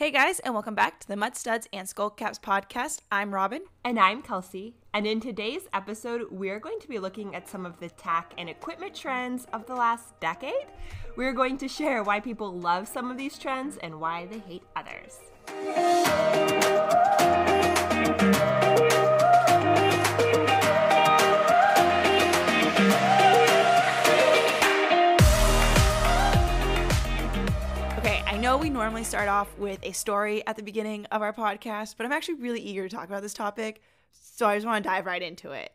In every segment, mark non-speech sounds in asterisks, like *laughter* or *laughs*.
Hey guys, and welcome back to the Mud Studs and Skullcaps podcast. I'm Robin. And I'm Kelsey. And in today's episode, we're going to be looking at some of the tack and equipment trends of the last decade. We're going to share why people love some of these trends and why they hate others. Know we normally start off with a story at the beginning of our podcast, but I'm actually really eager to talk about this topic, so I just want to dive right into it.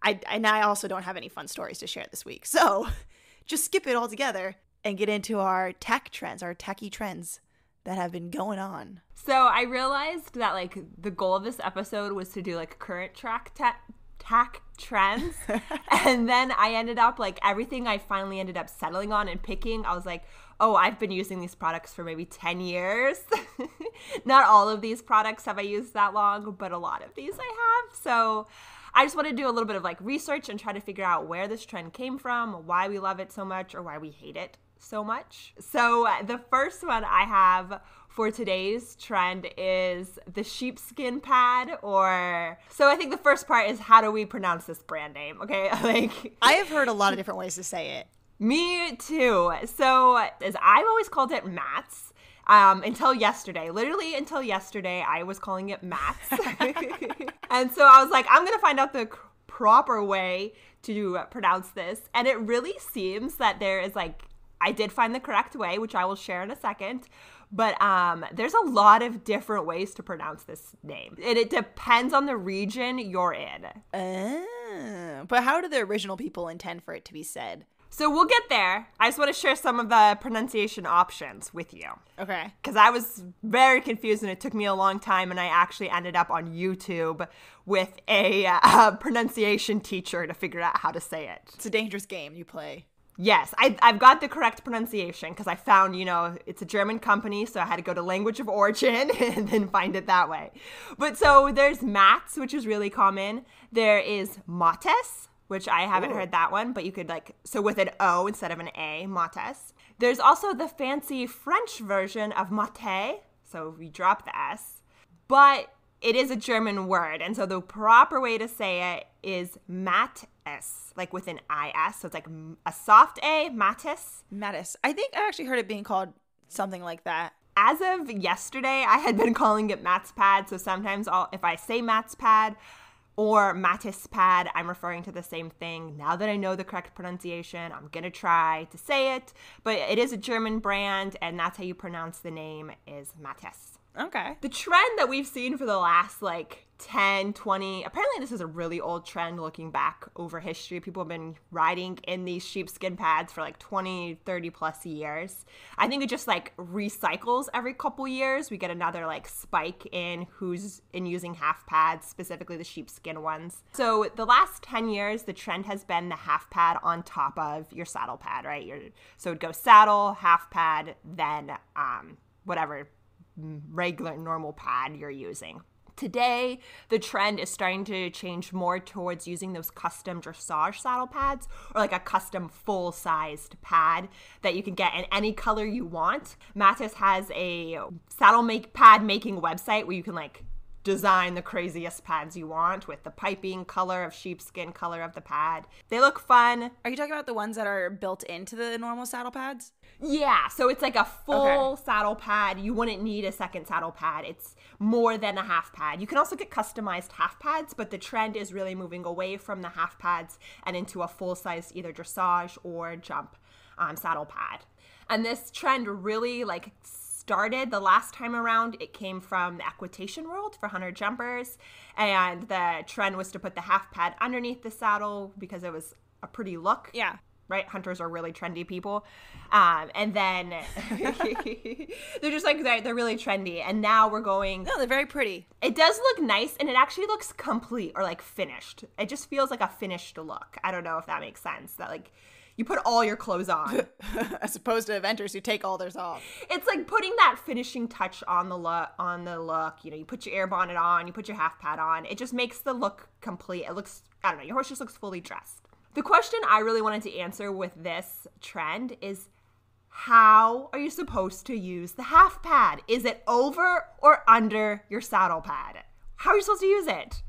I and I also don't have any fun stories to share this week, so *laughs* just skip it all together and get into our tack trends, our techie trends that have been going on. So I realized that like the goal of this episode was to do like current track tech tech trends, *laughs* and then I ended up like everything I finally ended up settling on and picking. I was like, oh, I've been using these products for maybe 10 years. *laughs* Not all of these products have I used that long, but a lot of these I have. So I just want to do a little bit of like research and try to figure out where this trend came from, why we love it so much, or why we hate it so much. So the first one I have for today's trend is the sheepskin pad or so I think the first part is how do we pronounce this brand name? Okay? *laughs* Like I have heard a lot of different ways to say it. Me too. So, as I've always called it mats um, until yesterday. Literally until yesterday, I was calling it mats. *laughs* and so I was like, I'm going to find out the c- proper way to pronounce this. And it really seems that there is like, I did find the correct way, which I will share in a second. But um, there's a lot of different ways to pronounce this name. And it depends on the region you're in. Uh, but how do the original people intend for it to be said? So we'll get there. I just want to share some of the pronunciation options with you. Okay. Because I was very confused and it took me a long time, and I actually ended up on YouTube with a uh, *laughs* pronunciation teacher to figure out how to say it. It's a dangerous game you play. Yes, I, I've got the correct pronunciation because I found, you know, it's a German company, so I had to go to language of origin *laughs* and then find it that way. But so there's Mats, which is really common. There is Mates, which I haven't Ooh. heard that one, but you could like, so with an O instead of an A, Mates. There's also the fancy French version of mate, so we drop the S, but it is a German word, and so the proper way to say it is mates, like with an IS, so it's like a soft A, matis. Mattis. I think I actually heard it being called something like that. As of yesterday, I had been *laughs* calling it Matt's pad, so sometimes I'll, if I say Matt's pad, or Mattis pad, I'm referring to the same thing. Now that I know the correct pronunciation, I'm gonna try to say it. But it is a German brand, and that's how you pronounce the name is Mattis. Okay. The trend that we've seen for the last like 10, 20, apparently this is a really old trend looking back over history. People have been riding in these sheepskin pads for like 20, 30 plus years. I think it just like recycles every couple years. We get another like spike in who's in using half pads, specifically the sheepskin ones. So the last 10 years, the trend has been the half pad on top of your saddle pad, right? Your, so it'd go saddle, half pad, then um, whatever regular normal pad you're using. Today, the trend is starting to change more towards using those custom dressage saddle pads or like a custom full sized pad that you can get in any color you want. Mattes has a saddle make pad making website where you can like design the craziest pads you want with the piping color of sheepskin color of the pad. They look fun. Are you talking about the ones that are built into the normal saddle pads? Yeah, so it's like a full saddle pad. You wouldn't need a second saddle pad. It's more than a half pad. You can also get customized half pads, but the trend is really moving away from the half pads and into a full size either dressage or jump um, saddle pad. And this trend really like started the last time around it came from the equitation world for hunter jumpers and the trend was to put the half pad underneath the saddle because it was a pretty look Yeah. right? Hunters are really trendy people. Um, and then *laughs* they're just like, they're, they're really trendy. And now we're going, No, they're very pretty. it does look nice and it actually looks complete or like finished. It just feels like a finished look. I don't know if that makes sense. That like, you put all your clothes on. *laughs* As opposed to eventers who take all theirs off. it's like putting that finishing touch on the look on the look you know you put your ear bonnet on you put your half pad on it just makes the look complete it looks i don't know your horse just looks fully dressed the question i really wanted to answer with this trend is how are you supposed to use the half pad? Is it over or under your saddle pad? How are you supposed to use it?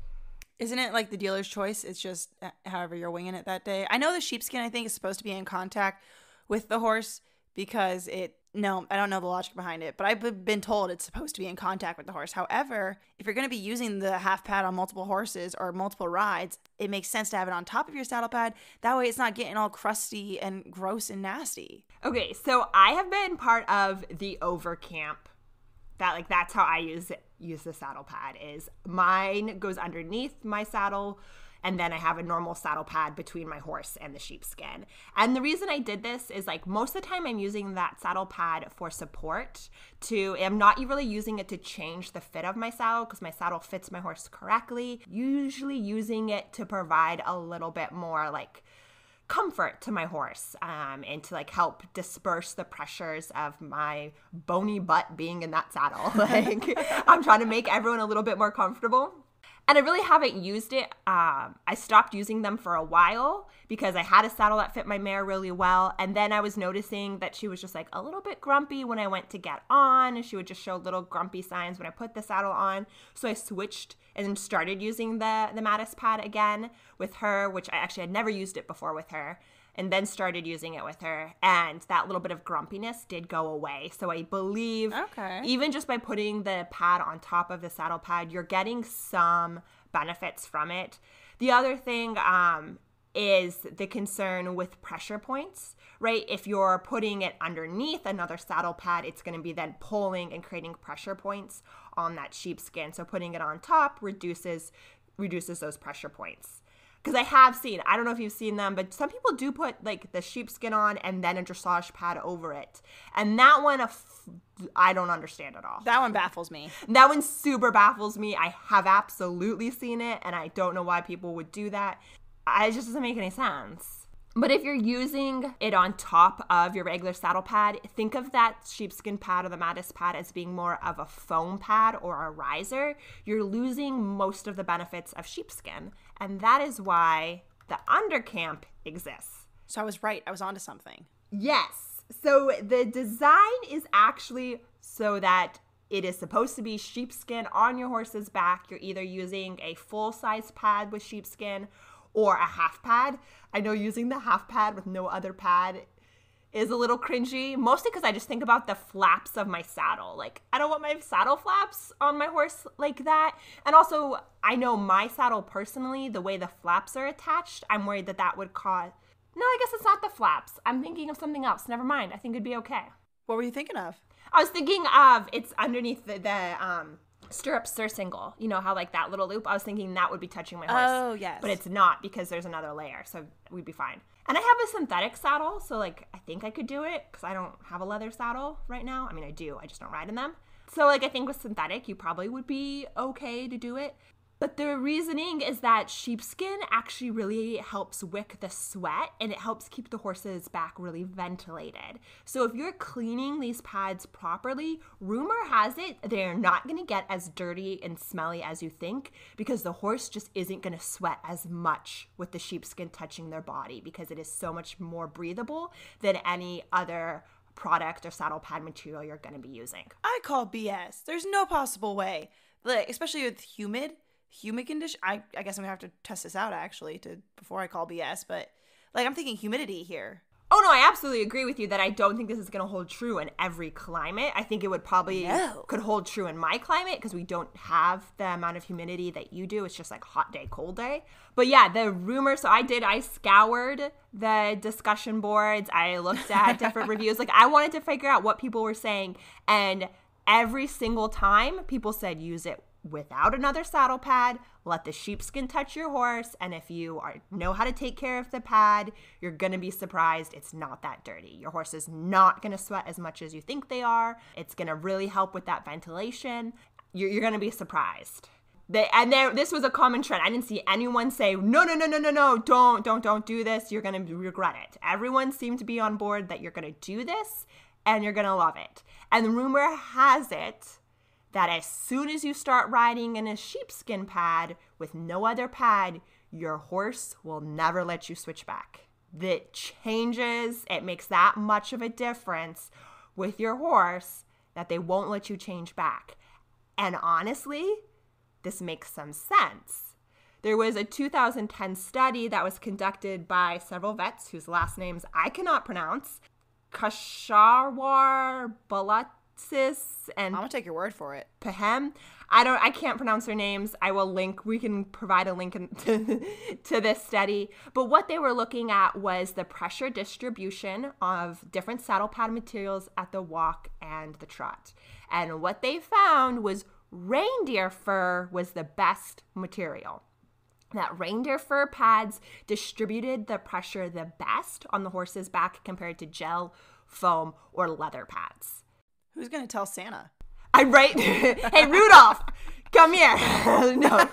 Isn't it like the dealer's choice? It's just uh, however you're winging it that day. I know the sheepskin, I think, is supposed to be in contact with the horse because it no, I don't know the logic behind it, but I've been told it's supposed to be in contact with the horse. However, if you're going to be using the half pad on multiple horses or multiple rides, it makes sense to have it on top of your saddle pad. That way it's not getting all crusty and gross and nasty. Okay, so I have been part of the over camp. That like that's how I use it, use the saddle pad is mine goes underneath my saddle and then I have a normal saddle pad between my horse and the sheepskin. And the reason I did this is like most of the time I'm using that saddle pad for support to I'm not really using it to change the fit of my saddle because my saddle fits my horse correctly. Usually using it to provide a little bit more like comfort to my horse um, and to like help disperse the pressures of my bony butt being in that saddle. *laughs* Like I'm trying to make everyone a little bit more comfortable and I really haven't used it. Um, I stopped using them for a while because I had a saddle that fit my mare really well. And then I was noticing that she was just like a little bit grumpy when I went to get on. And she would just show little grumpy signs when I put the saddle on. So I switched and started using the, the Mattes pad again with her, which I actually had never used it before with her and then started using it with her and that little bit of grumpiness did go away. So i believe okay. even just by putting the pad on top of the saddle pad you're getting some benefits from it. The other thing um, is the concern with pressure points right? If you're putting it underneath another saddle pad it's going to be then pulling and creating pressure points on that sheepskin. So putting it on top reduces reduces those pressure points because I have seen, I don't know if you've seen them, but some people do put like the sheepskin on and then a dressage pad over it. And that one, I don't understand at all. That one baffles me. That one super baffles me. I have absolutely seen it and I don't know why people would do that. It just doesn't make any sense. But if you're using it on top of your regular saddle pad, think of that sheepskin pad or the Mattes pad as being more of a foam pad or a riser. You're losing most of the benefits of sheepskin. And that is why the undercamp exists. So I was right. I was onto something. Yes. So the design is actually so that it is supposed to be sheepskin on your horse's back. You're either using a full size pad with sheepskin or a half pad. I know using the half pad with no other pad is a little cringy, mostly because I just think about the flaps of my saddle. Like, I don't want my saddle flaps on my horse like that. And also, I know my saddle personally, the way the flaps are attached, I'm worried that that would cause. No, I guess it's not the flaps. I'm thinking of something else. Never mind. I think it'd be okay. What were you thinking of? I was thinking of it's underneath the, the um stirrup surcingle. You know how like that little loop. I was thinking that would be touching my horse. Oh yes, but it's not because there's another layer, so we'd be fine. And I have a synthetic saddle, so like I think I could do it because I don't have a leather saddle right now. I mean, I do. I just don't ride in them. So like I think with synthetic, you probably would be okay to do it. But the reasoning is that sheepskin actually really helps wick the sweat and it helps keep the horse's back really ventilated. So if you're cleaning these pads properly, rumor has it they're not going to get as dirty and smelly as you think because the horse just isn't going to sweat as much with the sheepskin touching their body because it is so much more breathable than any other product or saddle pad material you're going to be using. I call BS. There's no possible way. Like especially with humid humid condition. I I guess I'm gonna have to test this out actually to before I call BS. But like I'm thinking humidity here. Oh no, I absolutely agree with you that I don't think this is going to hold true in every climate. I think it would probably no. could hold true in my climate because we don't have the amount of humidity that you do. It's just like hot day, cold day. But yeah, the rumor. So I did. I scoured the discussion boards. I looked at *laughs* different reviews. Like I wanted to figure out what people were saying, and every single time people said use it without another saddle pad. Let the sheepskin touch your horse, and if you are know how to take care of the pad, you're gonna be surprised it's not that dirty. Your horse is not gonna sweat as much as you think they are. It's gonna really help with that ventilation. You're, you're gonna be surprised. They, and there, this was a common trend. I didn't see anyone say, no, no, no, no, no, no, don't, don't, don't do this. You're going to regret it. Everyone seemed to be on board that you're going to do this and you're going to love it. And the rumor has it that as soon as you start riding in a sheepskin pad with no other pad, your horse will never let you switch back. that changes, it makes that much of a difference with your horse that they won't let you change back. And honestly, this makes some sense. There was a 2010 study that was conducted by several vets whose last names I cannot pronounce. Kashawar Balatsis and I'm gonna take your word for it. Pahem. I don't I can't pronounce their names. I will link we can provide a link in, *laughs* to, to this study. But what they were looking at was the pressure distribution of different saddle pad materials at the walk and the trot. And what they found was reindeer fur was the best material that reindeer fur pads distributed the pressure the best on the horse's back compared to gel, foam, or leather pads. Who's gonna tell Santa? I'm right. *laughs* hey, Rudolph, come here. *laughs* no.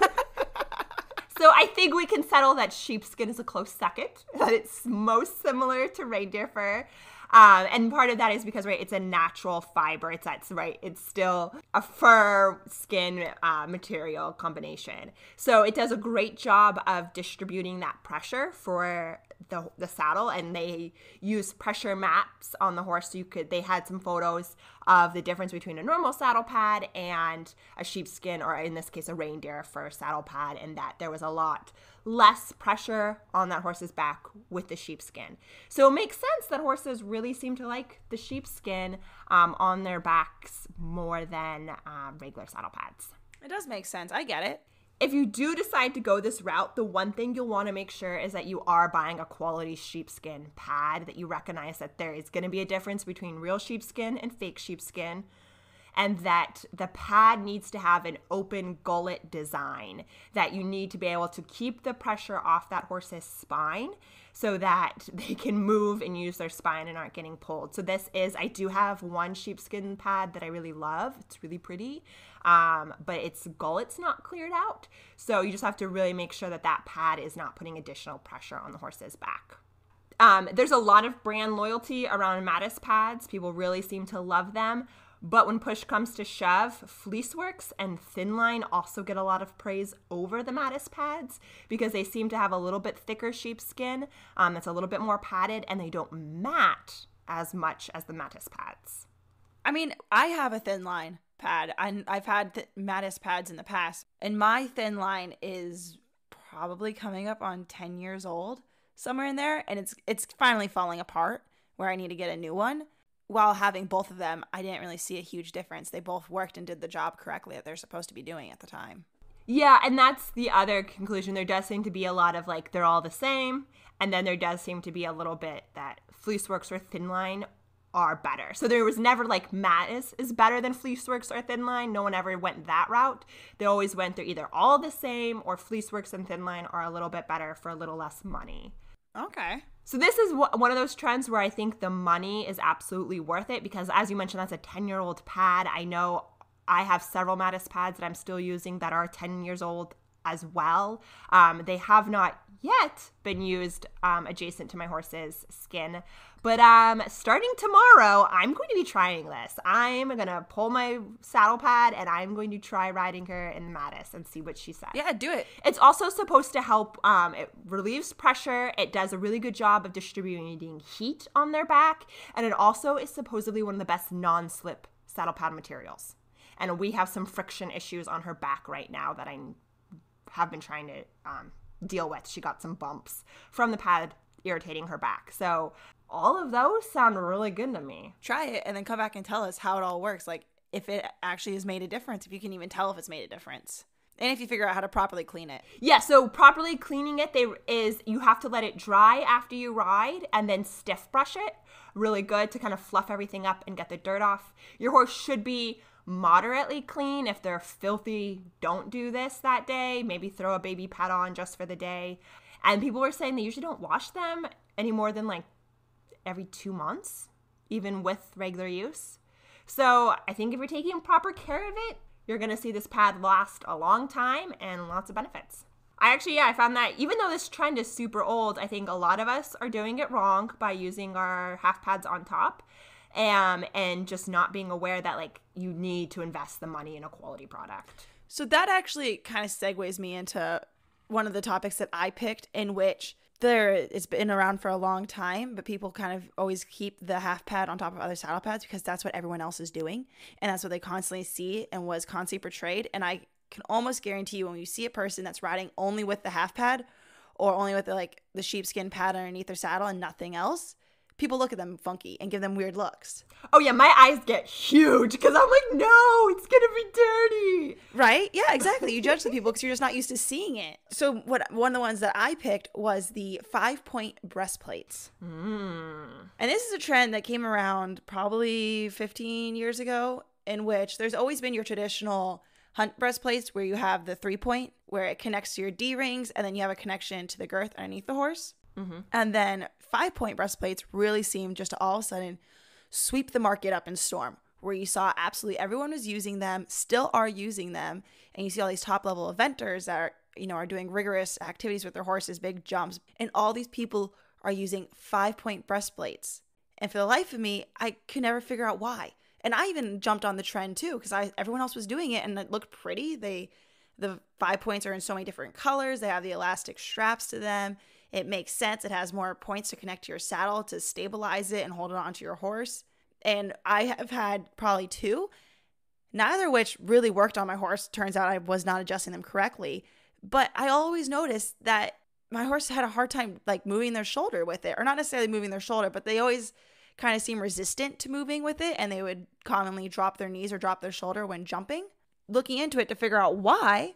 So I think we can settle that sheepskin is a close second. *laughs* That it's most similar to reindeer fur. Um, and part of that is because right, it's a natural fiber. It's that's right. It's still a fur skin uh, material combination. So it does a great job of distributing that pressure for the, the saddle and they use pressure maps on the horse so you could they had some photos of the difference between a normal saddle pad and a sheepskin or in this case a reindeer fur saddle pad and that there was a lot less pressure on that horse's back with the sheepskin so it makes sense that horses really seem to like the sheepskin um, on their backs more than um, regular saddle pads It does make sense. I get it. If you do decide to go this route, the one thing you'll want to make sure is that you are buying a quality sheepskin pad, that you recognize that there is going to be a difference between real sheepskin and fake sheepskin, and that the pad needs to have an open gullet design, that you need to be able to keep the pressure off that horse's spine so that *laughs* they can move and use their spine and aren't getting pulled. So this is I do have one sheepskin pad that I really love. It's really pretty. Um, but its gullet's not cleared out. So you just have to really make sure that that pad is not putting additional pressure on the horse's back. Um, there's a lot of brand loyalty around Mattes pads. People really seem to love them. But when push comes to shove, Fleeceworks and Thinline also get a lot of praise over the Mattes pads because they seem to have a little bit thicker sheepskin um, that's a little bit more padded and they don't mat as much as the Mattes pads. I mean, I have a thin line pad. I, I've had th- Mattes pads in the past, and my thin line is probably coming up on 10 years old, somewhere in there, and it's it's finally falling apart where I need to get a new one. While having both of them, I didn't really see a huge difference. They both worked and did the job correctly that they're supposed to be doing at the time. Yeah, and that's the other conclusion. There does seem to be a lot of like they're all the same, and then there does seem to be a little bit that Fleeceworks or Thinline are better. So there was never like Mattes is better than Fleeceworks or Thinline. No one ever went that route. They always went they're either all the same or Fleeceworks and Thinline are a little bit better for a little less money. Okay. So this is one of those trends where I think the money is absolutely worth it because as you mentioned that's a 10-year-old pad. I know I have several Mattes pads that I'm still using that are 10 years old as well. Um, they have not yet been used um, adjacent to my horse's skin. But um, starting tomorrow, I'm going to be trying this. I'm going to pull my saddle pad and I'm going to try riding her in the Mattes and see what she says. Yeah, do it. It's also supposed to help. Um, it relieves pressure. It does a really good job of distributing heat on their back, and it also is supposedly one of the best non-slip saddle pad materials. And we have some friction issues on her back right now that I have been trying to um, deal with. She got some bumps from the pad irritating her back. So all of those sound really good to me. Try it and then come back and tell us how it all works. Like if it actually has made a difference, if you can even tell if it's made a difference. And if you figure out how to properly clean it. Yeah, so properly cleaning it they is you have to let it dry after you ride and then stiff brush it really good to kind of fluff everything up and get the dirt off. Your horse should be moderately clean. If they're filthy, don't do this that day. Maybe throw a baby pad on just for the day. And people were saying they usually don't wash them any more than like every two months, even with regular use. So I think if you're taking proper care of it, you're gonna see this pad last a long time and lots of benefits. I actually, yeah, I found that even though this trend is super old, I think a lot of us are doing it wrong by using our half pads on top um, and just not being aware that like you need to invest the money in a quality product. So that actually kind of segues me into one of the topics that I picked, in which there it's been around for a long time, but people kind of always keep the half pad on top of other saddle pads because that's what everyone else is doing, and that's what they constantly see and was constantly portrayed. And I can almost guarantee you when you see a person that's riding only with the half pad or only with the, like the sheepskin pad underneath their saddle and nothing else, people look at them funky and give them weird looks. Oh yeah, my eyes get huge because I'm like, no, it's gonna be dirty. Right? Yeah, exactly. You judge the people because you're just not used to seeing it. So what one of the ones that I picked was the five point breastplates. Mm. And this is a trend that came around probably 15 years ago, in which there's always been your traditional hunt breastplates where you have the three point where it connects to your D rings and then you have a connection to the girth underneath the horse. Mm-hmm. And then five point breastplates really seemed just to all of a sudden sweep the market up in storm, where you saw absolutely everyone was using them, still are using them, and you see all these top level eventers that are, you know, are doing rigorous activities with their horses, big jumps, and all these people are using five point breastplates. And for the life of me, I could never figure out why. And I even jumped on the trend too because I everyone else was doing it and it looked pretty. They the five points are in so many different colors. They have the elastic straps to them. It makes sense. It has more points to connect to your saddle to stabilize it and hold it onto your horse. And I have had probably two, neither of which really worked on my horse. Turns out I was not adjusting them correctly. But I always noticed that my horse had a hard time like moving their shoulder with it, or not necessarily moving their shoulder, but they always kind of seem resistant to moving with it and they would commonly drop their knees or drop their shoulder when jumping. Looking into it to figure out why,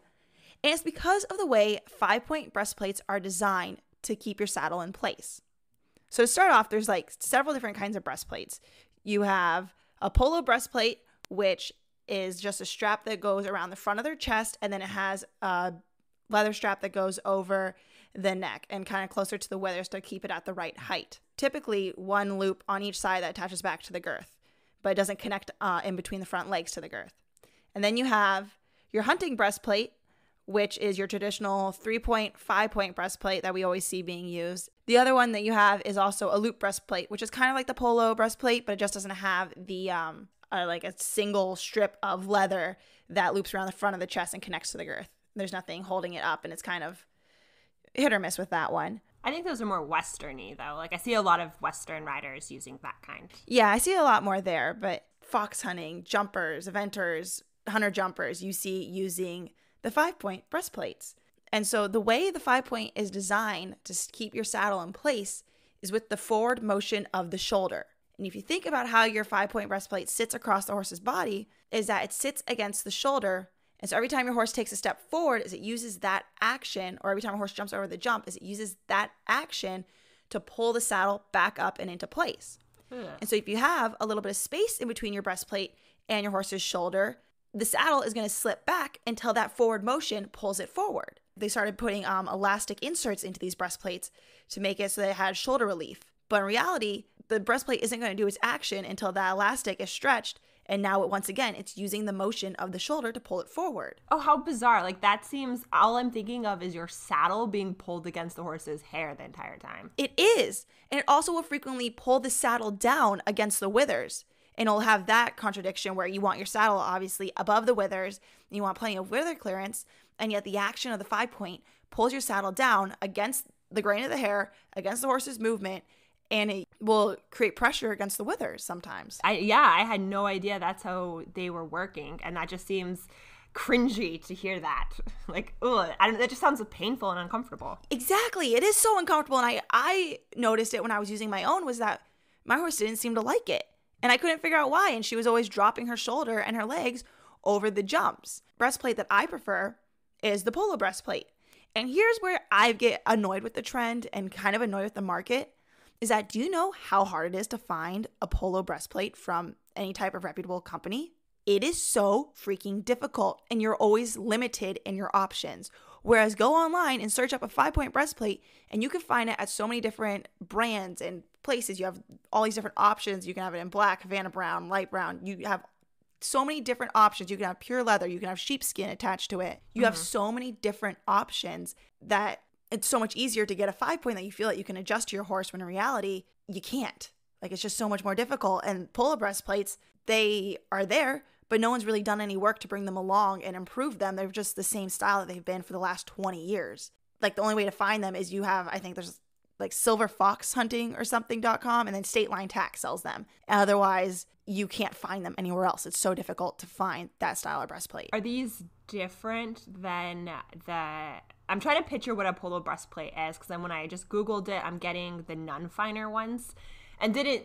and it's because of the way five point breastplates are designed to keep your saddle in place. So to start off, there's like several different kinds of breastplates. You have a polo breastplate, which is just a strap that goes around the front of their chest, and then it has a leather strap that goes over the neck and kind of closer to the withers to keep it at the right height. Typically, one loop on each side that attaches back to the girth, but it doesn't connect uh, in between the front legs to the girth. And then you have your hunting breastplate, which is your traditional three point, five point breastplate that we always see being used. The other one that you have is also a loop breastplate, which is kind of like the polo breastplate, but it just doesn't have the um uh, like a single strip of leather that loops around the front of the chest and connects to the girth. There's nothing holding it up, and it's kind of hit or miss with that one. I think those are more westerny though. Like I see a lot of western riders using that kind. Yeah, I see a lot more there, but fox hunting, jumpers, eventers, hunter jumpers, you see using the five point breastplates. And so the way the five point is designed to keep your saddle in place is with the forward motion of the shoulder. And if you think about how your five point breastplate sits across the horse's body, is that it sits against the shoulder. And so every time your horse takes a step forward, is it uses that action, or every time a horse jumps over the jump, is it uses that action to pull the saddle back up and into place. Hmm. And so if you have a little bit of space in between your breastplate and your horse's shoulder, the saddle is going to slip back until that forward motion pulls it forward. They started putting um, elastic inserts into these breastplates to make it so that it had shoulder relief. But in reality, the breastplate isn't going to do its action until that elastic is stretched. And now, it, once again, it's using the motion of the shoulder to pull it forward. Oh, how bizarre. Like, that seems all I'm thinking of is your saddle being pulled against the horse's hair the entire time. It is. And it also will frequently pull the saddle down against the withers and it'll have that contradiction where you want your saddle obviously above the withers and you want plenty of wither clearance and yet the action of the five point pulls your saddle down against the grain of the hair against the horse's movement and it will create pressure against the withers sometimes I yeah, I had no idea that's how they were working and that just seems cringy to hear that. *laughs* Like, ugh, I that just sounds painful and uncomfortable. exactly it is so uncomfortable and i i noticed it when i was using my own was that my horse didn't seem to like it and I couldn't figure out why. And she was always dropping her shoulder and her legs over the jumps. Breastplate that I prefer is the polo breastplate. And here's where I get annoyed with the trend and kind of annoyed with the market is that do you know how hard it is to find a polo breastplate from any type of reputable company? It is so freaking difficult and you're always limited in your options. Whereas go online and search up a five point breastplate and you can find it at so many different brands and places. You have all these different options. You can have it in black, Havana brown, light brown. You have so many different options. You can have pure leather, you can have sheepskin attached to it. You have mm-hmm. so many different options that it's so much easier to get a five point that you feel that you can adjust to your horse when in reality, you can't. Like it's just so much more difficult. And polo breastplates, they are there, but no one's really done any work to bring them along and improve them. They're just the same style that they've been for the last 20 years. Like the only way to find them is you have, I think there's like silver fox hunting or something.com and then state line tack sells them otherwise you can't find them anywhere else it's so difficult to find that style of breastplate Are these different than the? I'm trying to picture what a polo breastplate is because then when I just googled it, I'm getting the none finer ones, and didn't.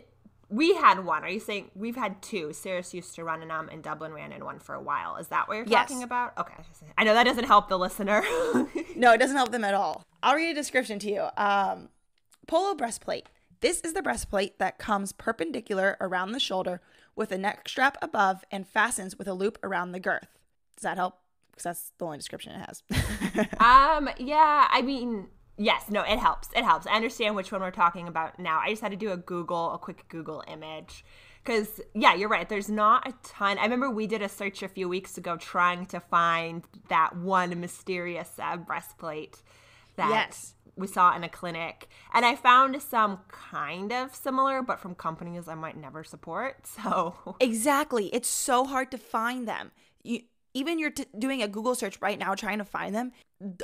We had one. Are you saying we've had two? Cirrus used to run in them, and Dublin ran in one for a while. Is that what you're Yes. talking about? Okay, I know that doesn't help the listener. *laughs* no it doesn't help them at all i'll read a description to you um, polo breastplate this is the breastplate that comes perpendicular around the shoulder with a neck strap above and fastens with a loop around the girth does that help because that's the only description it has *laughs* Um, yeah, I mean, yes, no, it helps. It helps. I understand which one we're talking about now. I just had to do a Google, a quick Google image. Because, yeah, you're right. There's not a ton. I remember we did a search a few weeks ago trying to find that one mysterious uh, breastplate that Yes. We saw in a clinic. And I found some kind of similar, but from companies I might never support. *laughs* So, Exactly. It's so hard to find them. You even you're t- doing a Google search right now trying to find them,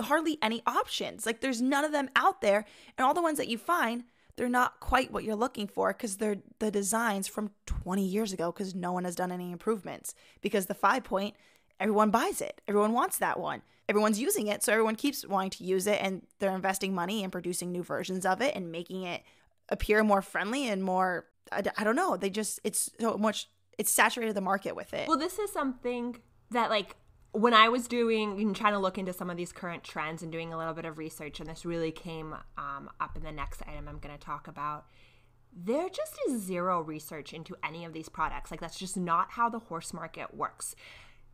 hardly any options. Like there's none of them out there, and all the ones that you find, they're not quite what you're looking for because they're the designs from 20 years ago because no one has done any improvements. Because the five point, everyone buys it, everyone wants that one, everyone's using it, so everyone keeps wanting to use it, and they're investing money and producing new versions of it and making it appear more friendly and more. I, don't know. They just it's so much. It's saturated the market with it. Well, this is something that, like, when I was doing and trying to look into some of these current trends and doing a little bit of research, and this really came um, up in the next item I'm going to talk about, there just is zero research into any of these products. Like, that's just not how the horse market works.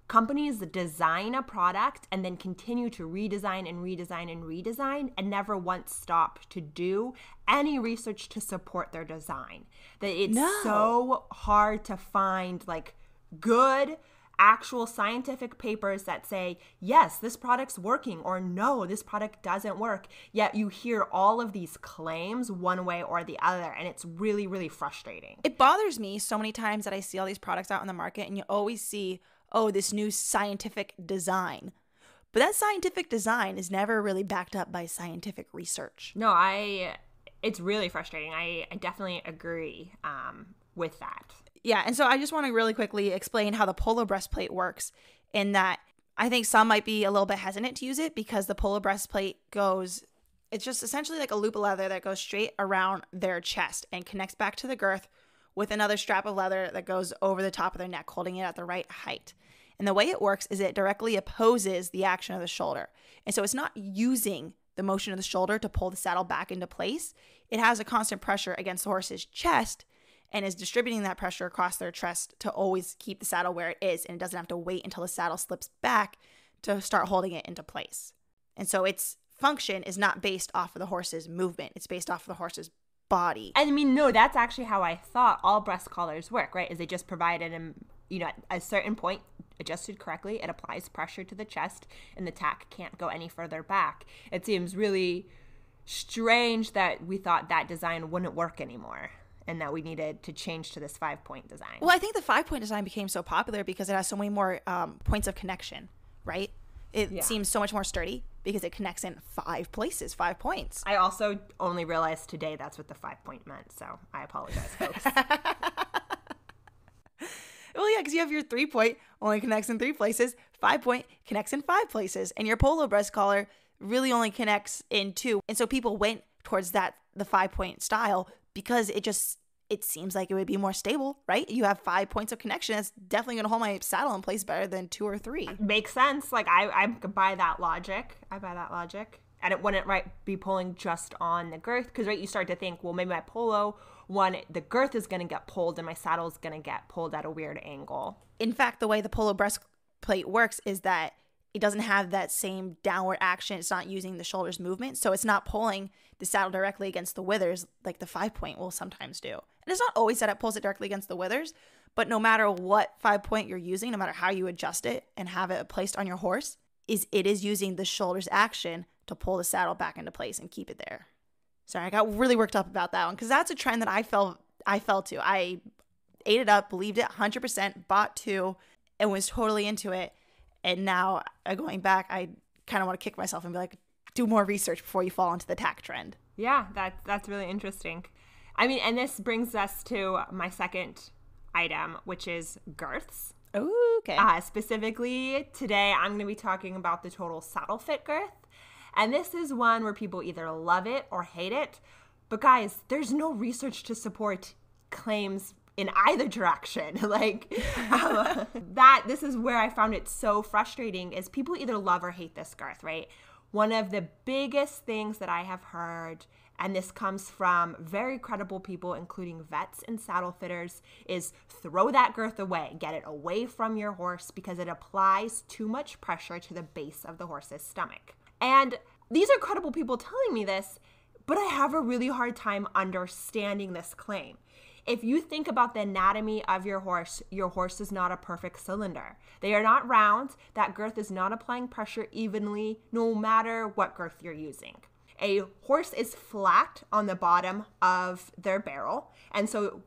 Companies that design a product and then continue to redesign and redesign and redesign and never once stop to do any research to support their design. That it's No. so hard to find like good actual scientific papers that say yes this product's working or no this product doesn't work yet you hear all of these claims one way or the other and it's really really frustrating it bothers me so many times that I see all these products out in the market and you always see, oh, this new scientific design. But that scientific design is never really backed up by scientific research. no i it's really frustrating i, I definitely agree um, with that Yeah, and so I just want to really quickly explain how the polo breastplate works in that I think some might be a little bit hesitant to use it because the polo breastplate goes it's just essentially like a loop of leather that goes straight around their chest and connects back to the girth with another strap of leather that goes over the top of their neck, holding it at the right height. And the way it works is it directly opposes the action of the shoulder. And so it's not using the motion of the shoulder to pull the saddle back into place. It has a constant pressure against the horse's chest and is distributing that pressure across their chest to always keep the saddle where it is and it doesn't have to wait until the saddle slips back to start holding it into place. And so its function is not based off of the horse's movement, it's based off of the horse's body. I mean, no, that's actually how I thought all breast collars work, right? Is they just provide um, you know, at a certain point, adjusted correctly, it applies pressure to the chest, and the tack can't go any further back. It seems really strange that we thought that design wouldn't work anymore, and that we needed to change to this five point design. Well, I think the five point design became so popular because it has so many more um, points of connection, right? It Yeah. seems so much more sturdy because it connects in five places, five points. I also only realized today that's what the five point meant, so I apologize, folks. *laughs* Well, yeah, because you have your three point only connects in three places, five point connects in five places, and your polo breast collar really only connects in two. And so people went towards that the five point style because it just it seems like it would be more stable, right? You have five points of connection. It's definitely going to hold my saddle in place better than two or three. Makes sense. Like I, I buy that logic. I buy that logic. And it wouldn't right be pulling just on the girth because right you start to think, well, maybe my polo one the girth is gonna get pulled and my saddle is gonna get pulled at a weird angle. in fact, the way the polo breastplate works is that it doesn't have that same downward action. It's not using the shoulders movement. So it's not pulling the saddle directly against the withers like the five point will sometimes do. And it's not always that it pulls it directly against the withers, but no matter what five point you're using, no matter how you adjust it and have it placed on your horse, is it is using the shoulders action to pull the saddle back into place and keep it there. Sorry, I got really worked up about that one because that's a trend that I fell I fell to. I ate it up, believed it 100%, bought two, and was totally into it. And now, uh, going back, I kind of want to kick myself and be like, do more research before you fall into the tack trend. Yeah, that that's really interesting. I mean, and this brings us to my second item, which is girths. Ooh, okay. Uh, specifically, today I'm going to be talking about the total saddle fit girth. And this is one where people either love it or hate it. But guys, there's no research to support claims in either direction. *laughs* like um, *laughs* that this is where I found it so frustrating is people either love or hate this girth, right? One of the biggest things that I have heard and this comes from very credible people, including vets and saddle fitters, is throw that girth away. Get it away from your horse because it applies too much pressure to the base of the horse's stomach. And these are credible people telling me this, but I have a really hard time understanding this claim. If you think about the anatomy of your horse, your horse is not a perfect cylinder. They are not round. That girth is not applying pressure evenly, no matter what girth you're using. A horse is flat on the bottom of their barrel, and so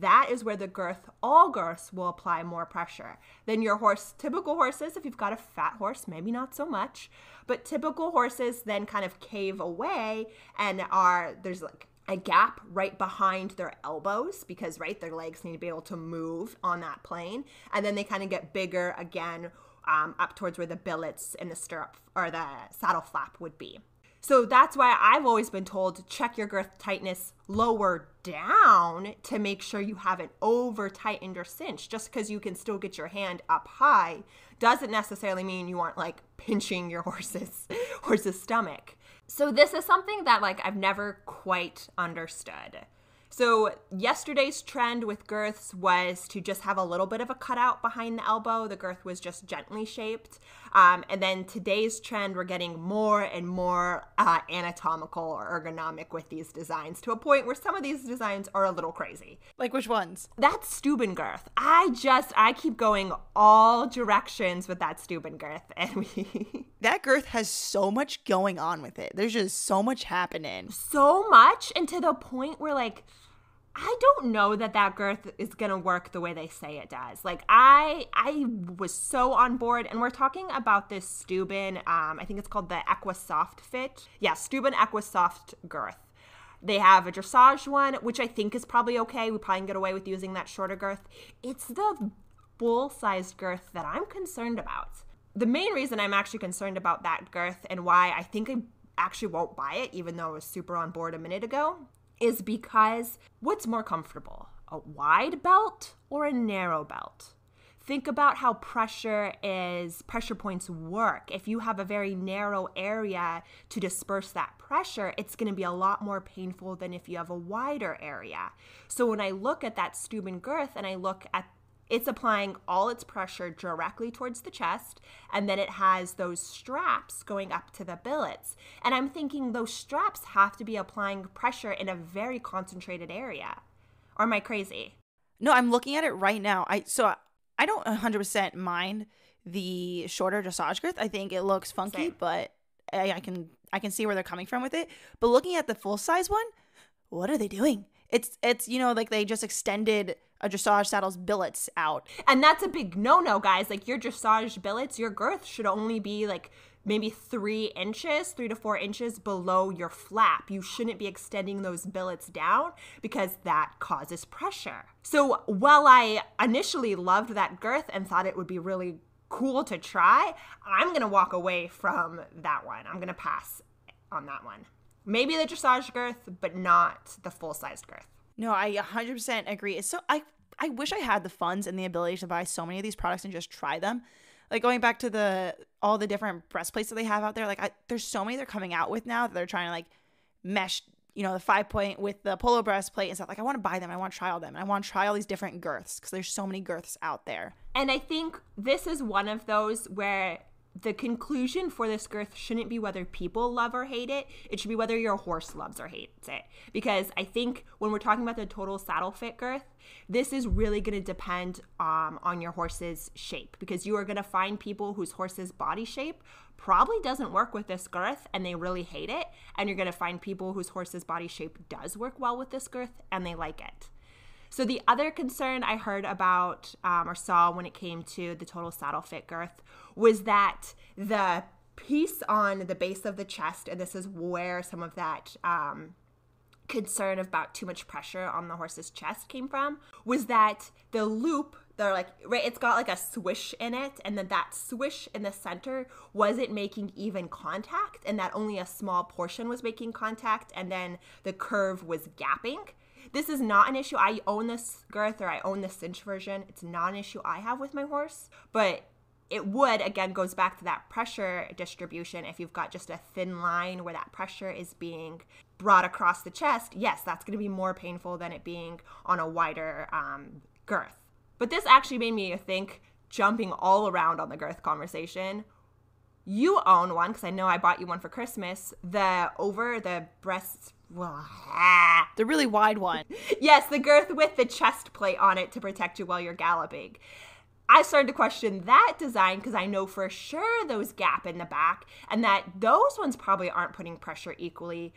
that is where the girth, all girths will apply more pressure than your horse. Typical horses, if you've got a fat horse, maybe not so much, but typical horses then kind of cave away and are, there's like a gap right behind their elbows because, right, their legs need to be able to move on that plane. And then they kind of get bigger again um, up towards where the billets and the stirrup or the saddle flap would be. So that's why I've always been told to check your girth tightness lower down to make sure you haven't over tightened or cinched. Just because you can still get your hand up high doesn't necessarily mean you aren't like pinching your *laughs* horse's horse's stomach. So this is something that like I've never quite understood. So, yesterday's trend with girths was to just have a little bit of a cutout behind the elbow. The girth was just gently shaped. Um, and then today's trend, we're getting more and more uh, anatomical or ergonomic with these designs to a point where some of these designs are a little crazy. Like which ones? That Stübben girth. I just, I keep going all directions with that Stübben girth. *laughs* And we. that girth has so much going on with it. There's just so much happening. So much. And to the point where, like, I don't know that that girth is gonna work the way they say it does. Like I, I was so on board, and we're talking about this Stübben. Um, I think it's called the Equisoft Fit. Yeah, Stübben Equisoft girth. They have a dressage one, which I think is probably okay. We probably can get away with using that shorter girth. It's the full sized girth that I'm concerned about. The main reason I'm actually concerned about that girth and why I think I actually won't buy it, even though I was super on board a minute ago, is because what's more comfortable, a wide belt or a narrow belt? Think about how pressure is pressure points work. If you have a very narrow area to disperse that pressure, it's going to be a lot more painful than if you have a wider area. So when I look at that Stübben girth and I look at it's applying all its pressure directly towards the chest, and then it has those straps going up to the billets. And I'm thinking those straps have to be applying pressure in a very concentrated area. Or am I crazy? No, I'm looking at it right now. I so I don't 100% mind the shorter dressage girth. I think it looks funky, Same. but I, I can I can see where they're coming from with it. But looking at the full size one, what are they doing? It's it's you know like they just extended a dressage saddle's billets out. And that's a big no no, guys. Like your dressage billets, your girth should only be like maybe three inches, three to four inches below your flap. You shouldn't be extending those billets down because that causes pressure. So while I initially loved that girth and thought it would be really cool to try, I'm gonna walk away from that one. I'm gonna pass on that one. Maybe the dressage girth, but not the full sized girth. No, I 100% agree. It's so I I wish I had the funds and the ability to buy so many of these products and just try them. Like going back to the all the different breastplates that they have out there, like I, there's so many they're coming out with now that they're trying to like mesh, you know, the five point with the polo breastplate and stuff. Like I want to buy them, I want to try all them, and I want to try all these different girths because there's so many girths out there. And I think this is one of those where the conclusion for this girth shouldn't be whether people love or hate it. It should be whether your horse loves or hates it. Because I think when we're talking about the total saddle fit girth, this is really going to depend um, on your horse's shape. Because you are going to find people whose horse's body shape probably doesn't work with this girth and they really hate it. And you're going to find people whose horse's body shape does work well with this girth and they like it. So the other concern I heard about um, or saw when it came to the total saddle fit girth was that the piece on the base of the chest, and this is where some of that um, concern about too much pressure on the horse's chest came from, was that the loop they're like right it's got like a swish in it and then that swish in the center wasn't making even contact and that only a small portion was making contact and then the curve was gapping this is not an issue i own this girth or i own the cinch version it's not an issue i have with my horse but it would again goes back to that pressure distribution if you've got just a thin line where that pressure is being brought across the chest yes that's going to be more painful than it being on a wider um, girth but this actually made me think, jumping all around on the girth conversation. You own one because I know I bought you one for Christmas. The over the breast, the really wide one. *laughs* yes, the girth with the chest plate on it to protect you while you're galloping. I started to question that design because I know for sure those gap in the back and that those ones probably aren't putting pressure equally,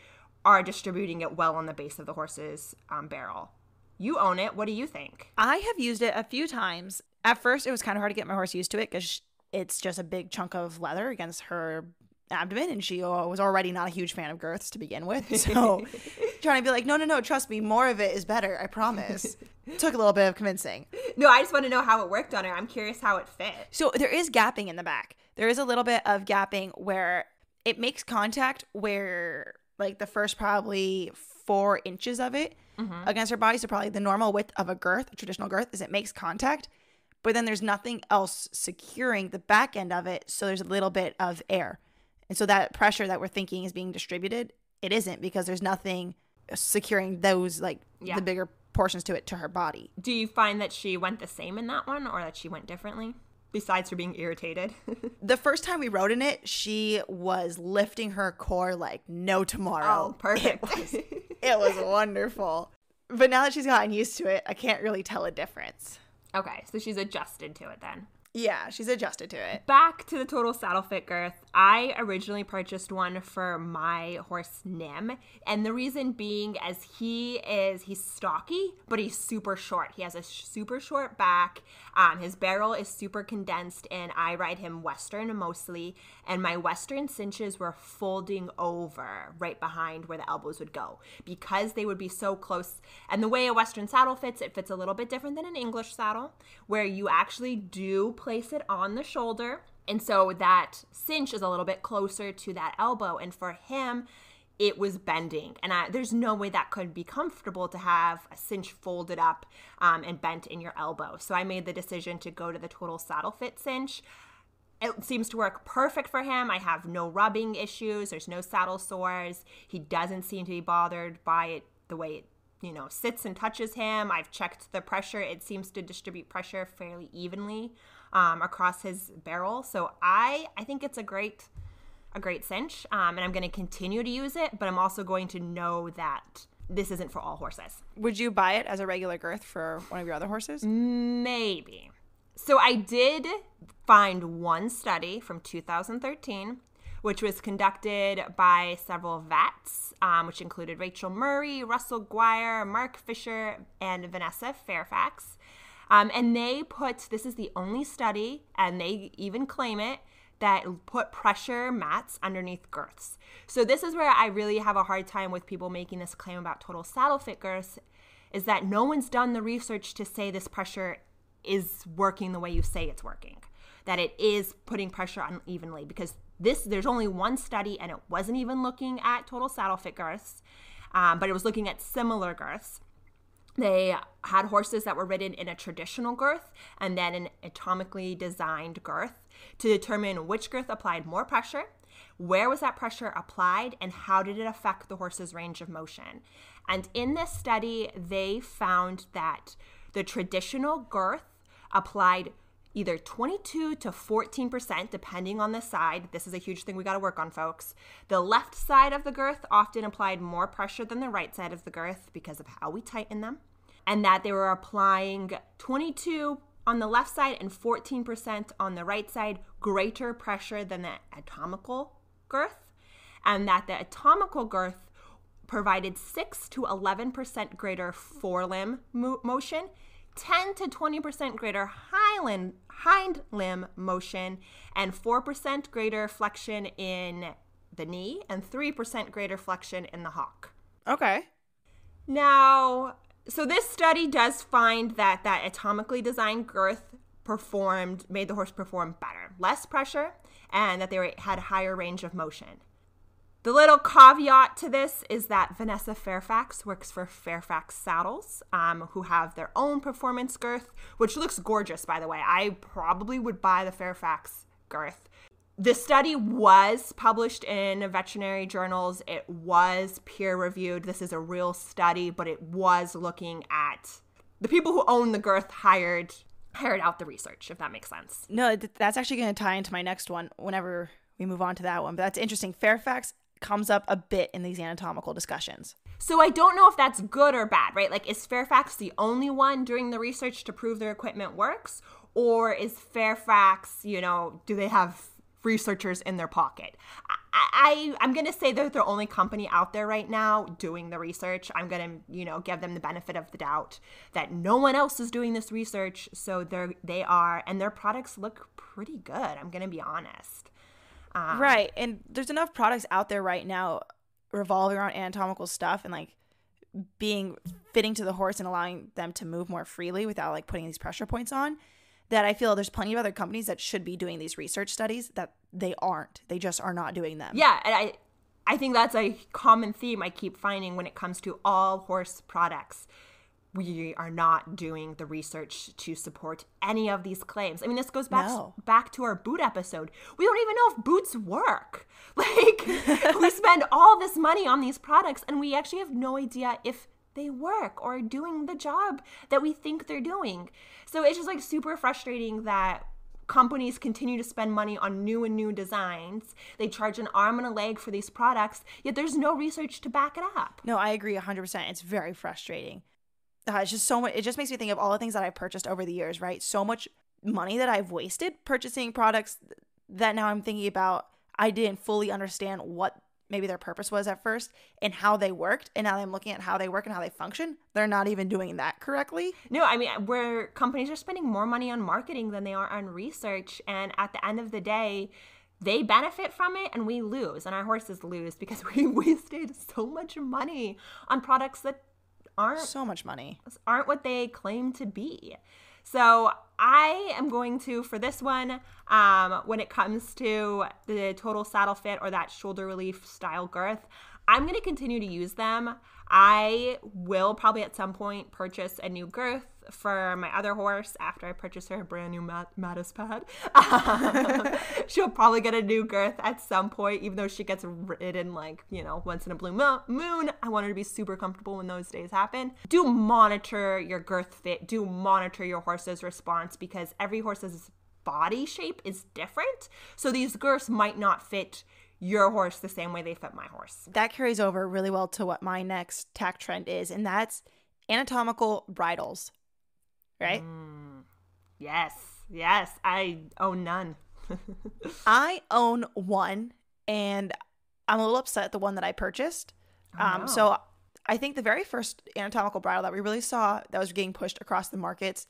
are distributing it well on the base of the horse's um, barrel. You own it. What do you think? I have used it a few times. At first, it was kind of hard to get my horse used to it because it's just a big chunk of leather against her abdomen, and she was already not a huge fan of girths to begin with. *laughs* So, trying to be like, no, no, no, trust me, more of it is better. I promise. Took a little bit of convincing. No, I just want to know how it worked on her. I'm curious how it fit. So there is gapping in the back. There is a little bit of gapping where it makes contact where like the first probably four inches of it mm-hmm. against her body. So probably the normal width of a girth, a traditional girth, is it makes contact, but then there's nothing else securing the back end of it. So there's a little bit of air. And so that pressure that we're thinking is being distributed, it isn't because there's nothing securing those like yeah. the bigger portions to it to her body. Do you find that she went the same in that one or that she went differently? Besides her being irritated. *laughs* the first time we rode in it, she was lifting her core like no tomorrow. Oh, perfect. It was, *laughs* it was wonderful. But now that she's gotten used to it, I can't really tell a difference. Okay, so she's adjusted to it then. Yeah, she's adjusted to it. Back to the total saddle fit girth. I originally purchased one for my horse Nim, and the reason being as he is he's stocky, but he's super short. He has a super short back. Um, his barrel is super condensed, and I ride him Western mostly, and my Western cinches were folding over right behind where the elbows would go because they would be so close. And the way a Western saddle fits, it fits a little bit different than an English saddle, where you actually do place it on the shoulder and so that cinch is a little bit closer to that elbow. And for him, it was bending. And I, there's no way that could be comfortable to have a cinch folded up um, and bent in your elbow. So I made the decision to go to the total saddle fit cinch. It seems to work perfect for him. I have no rubbing issues. There's no saddle sores. He doesn't seem to be bothered by it the way it you know sits and touches him i've checked the pressure it seems to distribute pressure fairly evenly um, across his barrel. So I I think it's a great a great cinch, um, and I'm going to continue to use it. But I'm also going to know that this isn't for all horses. Would you buy it as a regular girth for one of your other horses? Maybe. So I did find one study from 2013 which was conducted by several vets, um, which included Rachel Murray, Russell Guire, Mark Fisher, and Vanessa Fairfax. Um, and they put this is the only study, and they even claim it that put pressure mats underneath girths. So this is where I really have a hard time with people making this claim about total saddle fit girths is that no one's done the research to say this pressure is working the way you say it's working. That it is putting pressure unevenly because this there's only one study and it wasn't even looking at total saddle fit girths, um, but it was looking at similar girths. They had horses that were ridden in a traditional girth and then an anatomically designed girth to determine which girth applied more pressure, where was that pressure applied, and how did it affect the horse's range of motion. And in this study, they found that the traditional girth applied either 22 to 14%, depending on the side. This is a huge thing we got to work on, folks. The left side of the girth often applied more pressure than the right side of the girth because of how we tighten them and that they were applying 22 on the left side and 14% on the right side greater pressure than the anatomical girth and that the anatomical girth provided 6 to 11% greater forelimb mo- motion 10 to 20% greater highland hind limb motion and 4% greater flexion in the knee and 3% greater flexion in the hock. Okay. Now, so this study does find that that anatomically designed girth performed made the horse perform better, less pressure, and that they were, had higher range of motion. The little caveat to this is that Vanessa Fairfax works for Fairfax Saddles, um, who have their own performance girth, which looks gorgeous, by the way. I probably would buy the Fairfax girth. The study was published in veterinary journals. It was peer reviewed. This is a real study, but it was looking at the people who own the girth hired hired out the research, if that makes sense. No, that's actually going to tie into my next one whenever we move on to that one. But that's interesting. Fairfax comes up a bit in these anatomical discussions. So I don't know if that's good or bad, right? Like, is Fairfax the only one doing the research to prove their equipment works? Or is Fairfax, you know, do they have researchers in their pocket? I, I am gonna say they're the only company out there right now doing the research. I'm gonna you know give them the benefit of the doubt that no one else is doing this research, so they're they are and their products look pretty good. I'm gonna be honest. Um, right, and there's enough products out there right now revolving around anatomical stuff and like being fitting to the horse and allowing them to move more freely without like putting these pressure points on that I feel there's plenty of other companies that should be doing these research studies that they aren't. They just are not doing them. Yeah, and I I think that's a common theme I keep finding when it comes to all horse products. We are not doing the research to support any of these claims. I mean, this goes back no. back to our boot episode. We don't even know if boots work. *laughs* Like *laughs* we spend all this money on these products and we actually have no idea if they work or doing the job that we think they're doing. So it's just like super frustrating that companies continue to spend money on new and new designs. They charge an arm and a leg for these products, yet there's no research to back it up. No, I agree 100%. It's very frustrating. Uh, it's just so much, it just makes me think of all the things that I've purchased over the years, right? So much money that I've wasted purchasing products that now I'm thinking about I didn't fully understand what maybe their purpose was at first and how they worked. And now i'm looking at how they work and how they function they're not even doing that correctly. No i mean where companies are spending more money on marketing than they are on research. And at the end of the day they benefit from it and we lose. And our horses lose because *laughs* we wasted so much money on products that aren't so much money aren't what they claim to be so I am going to, for this one, um, when it comes to the total saddle fit or that shoulder relief style girth, I'm going to continue to use them. I will probably at some point purchase a new girth for my other horse after I purchase her a brand new mat- Mattes pad. *laughs* She'll probably get a new girth at some point, even though she gets ridden like, you know, once in a blue mo- moon. I want her to be super comfortable when those days happen. Do monitor your girth fit, do monitor your horse's response because every horse's body shape is different. So these girths might not fit your horse the same way they fit my horse. That carries over really well to what my next tack trend is, and that's anatomical bridles. Right? Mm, yes, yes. I own none. *laughs* I own one, and I'm a little upset at the one that I purchased. Oh, um, no. So I think the very first anatomical bridle that we really saw that was getting pushed across the markets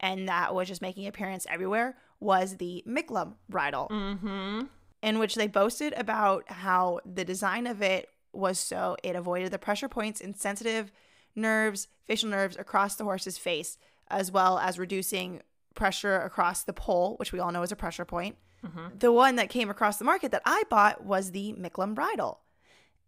and that was just making appearance everywhere was the Micklem bridle. Mm-hmm in which they boasted about how the design of it was so it avoided the pressure points in sensitive nerves, facial nerves across the horse's face, as well as reducing pressure across the poll, which we all know is a pressure point. Mm-hmm. The one that came across the market that I bought was the Micklem bridle.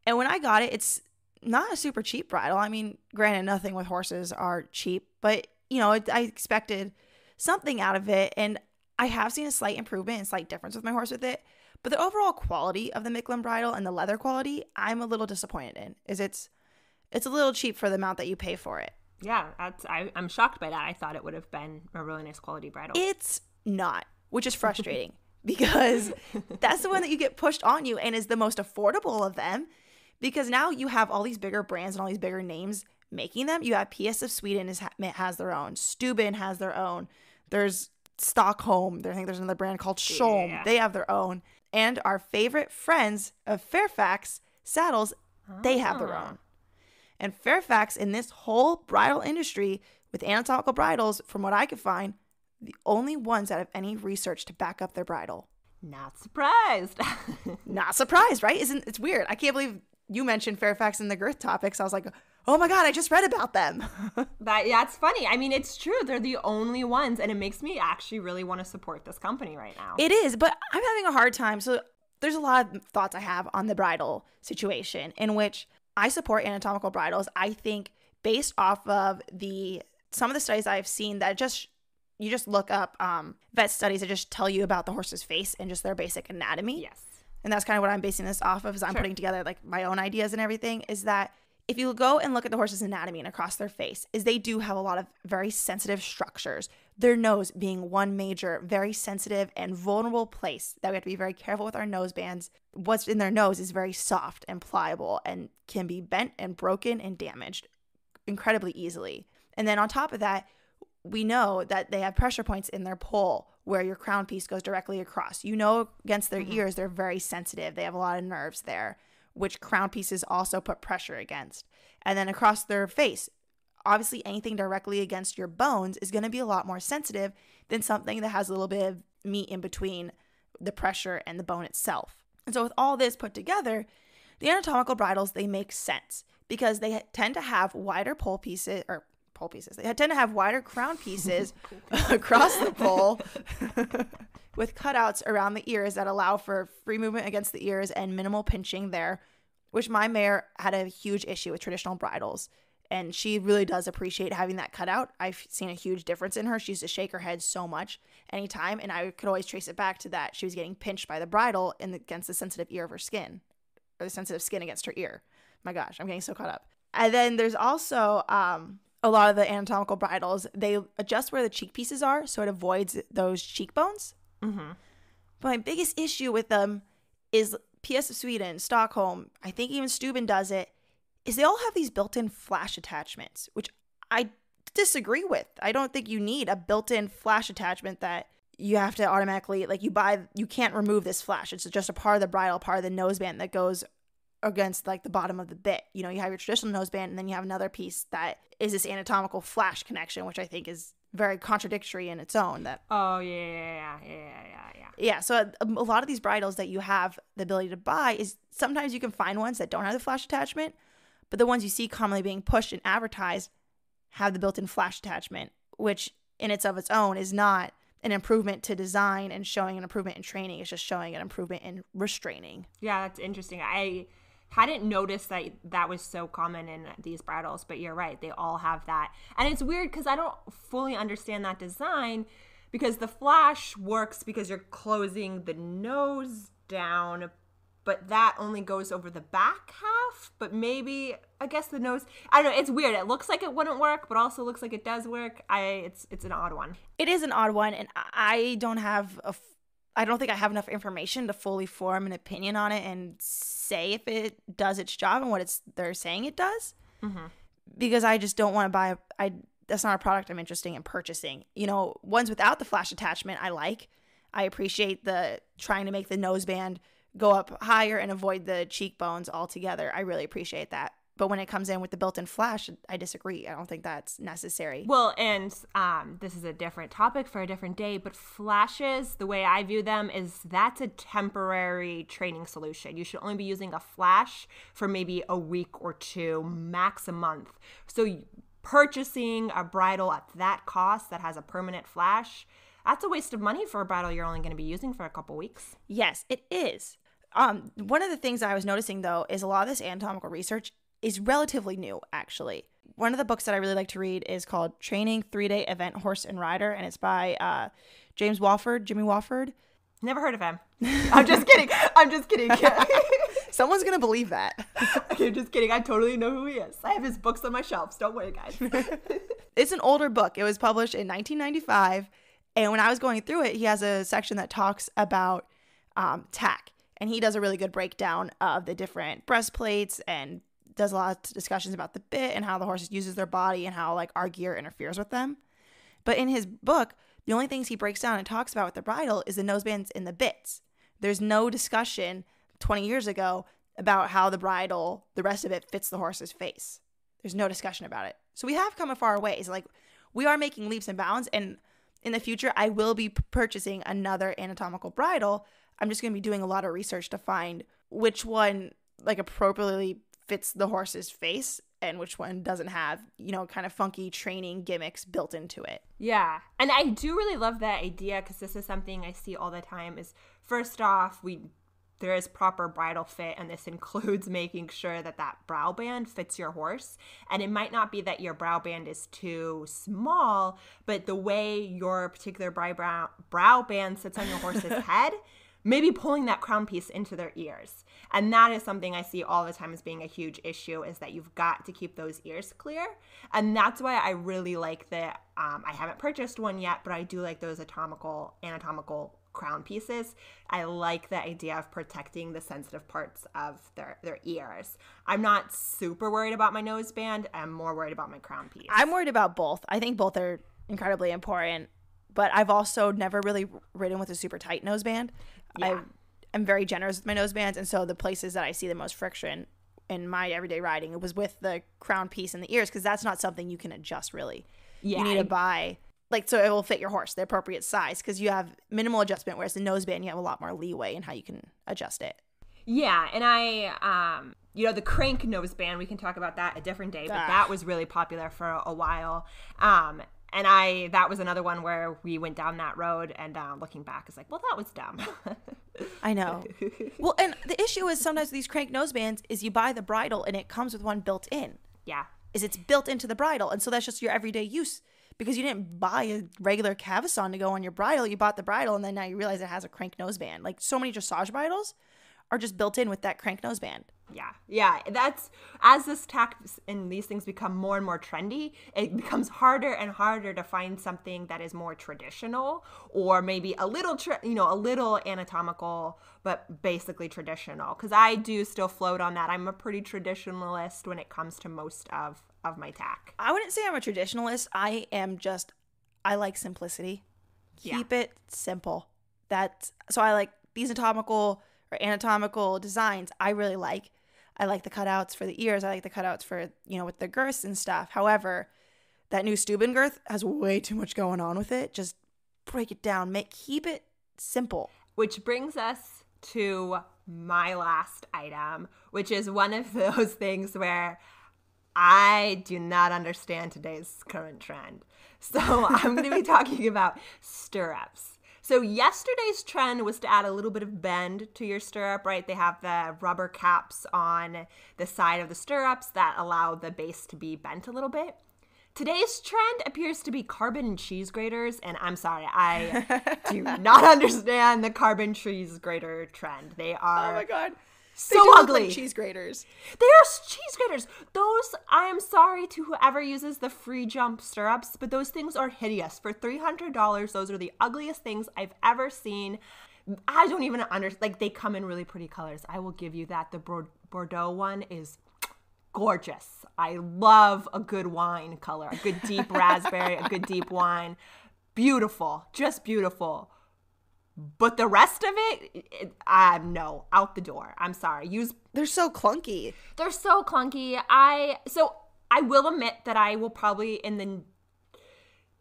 And when I got it, it's not a super cheap bridle. I mean, granted, nothing with horses are cheap, but you know, I expected something out of it. And I have seen a slight improvement and slight difference with my horse with it. But the overall quality of the Micklem bridle and the leather quality, I'm a little disappointed in. Is it's it's a little cheap for the amount that you pay for it. Yeah, that's I, I'm shocked by that. I thought it would have been a really nice quality bridle. It's not, which is *laughs* frustrating because that's the one that you get pushed on you and is the most affordable of them. Because now you have all these bigger brands and all these bigger names making them. You have PS of Sweden is, has their own, Stübben has their own. There's Stockholm. I think there's another brand called Schulm. Yeah. They have their own and our favorite friends of Fairfax saddles, they have their ah. own. And Fairfax, in this whole bridle industry with anatomical bridles, from what I could find, the only ones that have any research to back up their bridle. Not surprised. *laughs* Not surprised, right? Isn't it's weird? I can't believe you mentioned Fairfax in the girth topics. I was like, oh my god, I just read about them. *laughs* that that's funny. I mean, it's true. They're the only ones, and it makes me actually really want to support this company right now. it is, but I'm having a hard time. So there's a lot of thoughts I have on the bridle situation, in which I support anatomical bridles. I think based off of the some of the studies I've seen that just you just look up um, vet studies that just tell you about the horse's face and just their basic anatomy. yes. and that's kind of what I'm basing this off of. Is I'm Sure. putting together like my own ideas and everything. Is that if you go and look at the horse's anatomy and across their face, is they do have a lot of very sensitive structures. Their nose being one major, very sensitive and vulnerable place that we have to be very careful with our nose bands. What's in their nose is very soft and pliable and can be bent and broken and damaged incredibly easily. And then on top of that, we know that they have pressure points in their poll where your crown piece goes directly across. You know, against their mm-hmm. ears, they're very sensitive. They have a lot of nerves there, which crown pieces also put pressure against. And then across their face, obviously, anything directly against your bones is going to be a lot more sensitive than something that has a little bit of meat in between the pressure and the bone itself. And so, with all this put together, the anatomical bridles they make sense because they tend to have wider poll pieces or poll pieces. They tend to have wider crown pieces *laughs* *laughs* across the poll *laughs* with cutouts around the ears that allow for free movement against the ears and minimal pinching there, which my mare had a huge issue with traditional bridles. And she really does appreciate having that cutout. I've seen a huge difference in her. She used to shake her head so much anytime, and I could always trace it back to that. She was getting pinched by the bridle in the, against the sensitive ear of her skin, or the sensitive skin against her ear. My gosh, I'm getting so caught up. And then there's also um, a lot of the anatomical bridles. They adjust where the cheek pieces are, so it avoids those cheekbones. Mm-hmm. But my biggest issue with them is PS of Sweden, Stockholm, I think even Stübben does it, is they all have these built-in flash attachments, which I disagree with. I don't think you need a built-in flash attachment that you have to automatically like you buy you can't remove this flash. It's just a part of the bridle, part of the noseband that goes against like the bottom of the bit. You know, you have your traditional noseband and then you have another piece that is this anatomical flash connection, which I think is very contradictory in its own that Oh yeah, yeah, yeah, yeah, yeah, yeah. yeah so uh, a, a lot of these bridles that you have the ability to buy is sometimes you can find ones that don't have the flash attachment but the ones you see commonly being pushed and advertised have the built-in flash attachment which in its of its own is not an improvement to design and showing an improvement in training it's just showing an improvement in restraining Yeah, that's interesting. I hadn't noticed that that was so common in these bridles, but you're right. They all have that. And it's weird because I don't fully understand that design because the flash works because you're closing the nose down, but that only goes over the back half. But maybe I guess the nose I don't know, it's weird. It looks like it wouldn't work, but also looks like it does work. I it's it's an odd one. it is an odd one and i don't have a i don't think i have enough information to fully form an opinion on it and say if it does its job and what it's they're saying it does. Mm-hmm. Because i just don't want to buy i that's not a product i'm interested in purchasing. You know ones without the flash attachment i like. I appreciate the trying to make the noseband go up higher and avoid the cheekbones altogether. I really appreciate that but when it comes in with the built-in flash i disagree i don't think that's necessary Well, and um, this is a different topic for a different day, but flashes, the way I view them is that's a temporary training solution. You should only be using a flash for maybe a week or two, max a month. So purchasing a bridle at that cost that has a permanent flash, that's a waste of money for a bridle you're only going to be using for a couple weeks. Yes, it is. Um, one of the things I was noticing though is a lot of this anatomical research is relatively new, actually. One of the books that I really like to read is called Training Three Day Event Horse and Rider, and it's by uh, James Wofford, Jimmy Wofford. Never heard of him. *laughs* I'm just kidding. I'm just kidding. *laughs* Someone's gonna believe that. *laughs* okay, I'm just kidding. I totally know who he is. I have his books on my shelves. Don't worry, guys. it's an older book. It was published in 1995, and when I was going through it, he has a section that talks about um, tack, and he does a really good breakdown of the different breastplates and does a lot of discussions about the bit and how the horse uses their body and how like our gear interferes with them. But in his book, the only things he breaks down and talks about with the bridle is the nosebands and the bits. There's no discussion 20 years ago about how the bridle, the rest of it fits the horse's face. There's no discussion about it. So we have come a far ways. Like we are making leaps and bounds and in the future, I will be purchasing another anatomical bridle. I'm just going to be doing a lot of research to find which one like appropriately fits the horse's face and which one doesn't have, you know, kind of funky training gimmicks built into it. Yeah. And I do really love that idea because this is something I see all the time is first off, we there is proper bridle fit and this *laughs* includes making sure that that brow band fits your horse and it might not be that your brow band is too small but the way your particular brow brow band sits on your horse's *laughs* head maybe pulling that crown piece into their ears and that is something i see all the time as being a huge issue is that you've got to keep those ears clear and that's why i really like that um, i haven't purchased one yet but i do like those anatomical anatomical crown pieces. I like the idea of protecting the sensitive parts of their, their ears. I'm not super worried about my noseband. I'm more worried about my crown piece. I'm worried about both. I think both are incredibly important, but I've also never really ridden with a super tight noseband. Yeah. I, am very generous with my nosebands, and so the places that I see the most friction in my everyday riding, it was with the crown piece and the ears, because that's not something you can adjust really. Yeah, you need to buy like so it will fit your horse the appropriate size because you have minimal adjustment whereas the noseband you have a lot more leeway in how you can adjust it Yeah, and I, um, you know, the crank noseband, we can talk about that a different day, but Ah. that was really popular for a while. Um, and I, that was another one where we went down that road, and uh, looking back, it's like, well, that was dumb. *laughs* i know. Well and the issue is sometimes these crank nosebands is you buy the bridle and it comes with one built in. Yeah, is it's built into the bridle. And so that's just your everyday use because you didn't buy a regular cavesson to go on your bridle. You bought the bridle and then now you realize it has a crank noseband like so many dressage bridles are just built in with that crank noseband yeah, yeah. That's as this tack and these things become more and more trendy, it becomes harder and harder to find something that is more traditional or maybe a little, tra- you know, a little anatomical, but basically traditional. Because I do still float on that. I'm a pretty traditionalist when it comes to most of of my tack. I wouldn't say I'm a traditionalist. I am just I like simplicity. Yeah. Keep it simple. That's so I like these anatomical or anatomical designs. I really like. I like the cutouts for the ears. I like the cutouts for you know with the girths and stuff. However, that new Stübben girth has way too much going on with it. Just break it down. Make keep it simple. Which brings us to my last item, which is one of *laughs* those things where I do not understand today's current trend. So I'm going to be *laughs* talking about stirrups. So yesterday's trend was to add a little bit of bend to your stirrup, right? They have the rubber caps on the side of the stirrups that allow the base to be bent a little bit. Today's trend appears to be carbon cheese graters, and I'm sorry, I *laughs* do not understand the carbon cheese grater trend. They are Oh my god. So They do look ugly. like cheese graters. they are cheese graters. Those, I am sorry to whoever uses the free jump stirrups, but those things are hideous. For $300, those are the ugliest things I've ever seen. I don't even understand. Like, they come in really pretty colors. I will give you that. The Bor- Bordeaux one is gorgeous. I love a good wine color, a good deep *laughs* raspberry, a good deep wine. Beautiful, just beautiful. But the rest of it, it uh, no, out the door. I'm sorry. Use They're so clunky. they're so clunky. I so I will admit that I will probably in the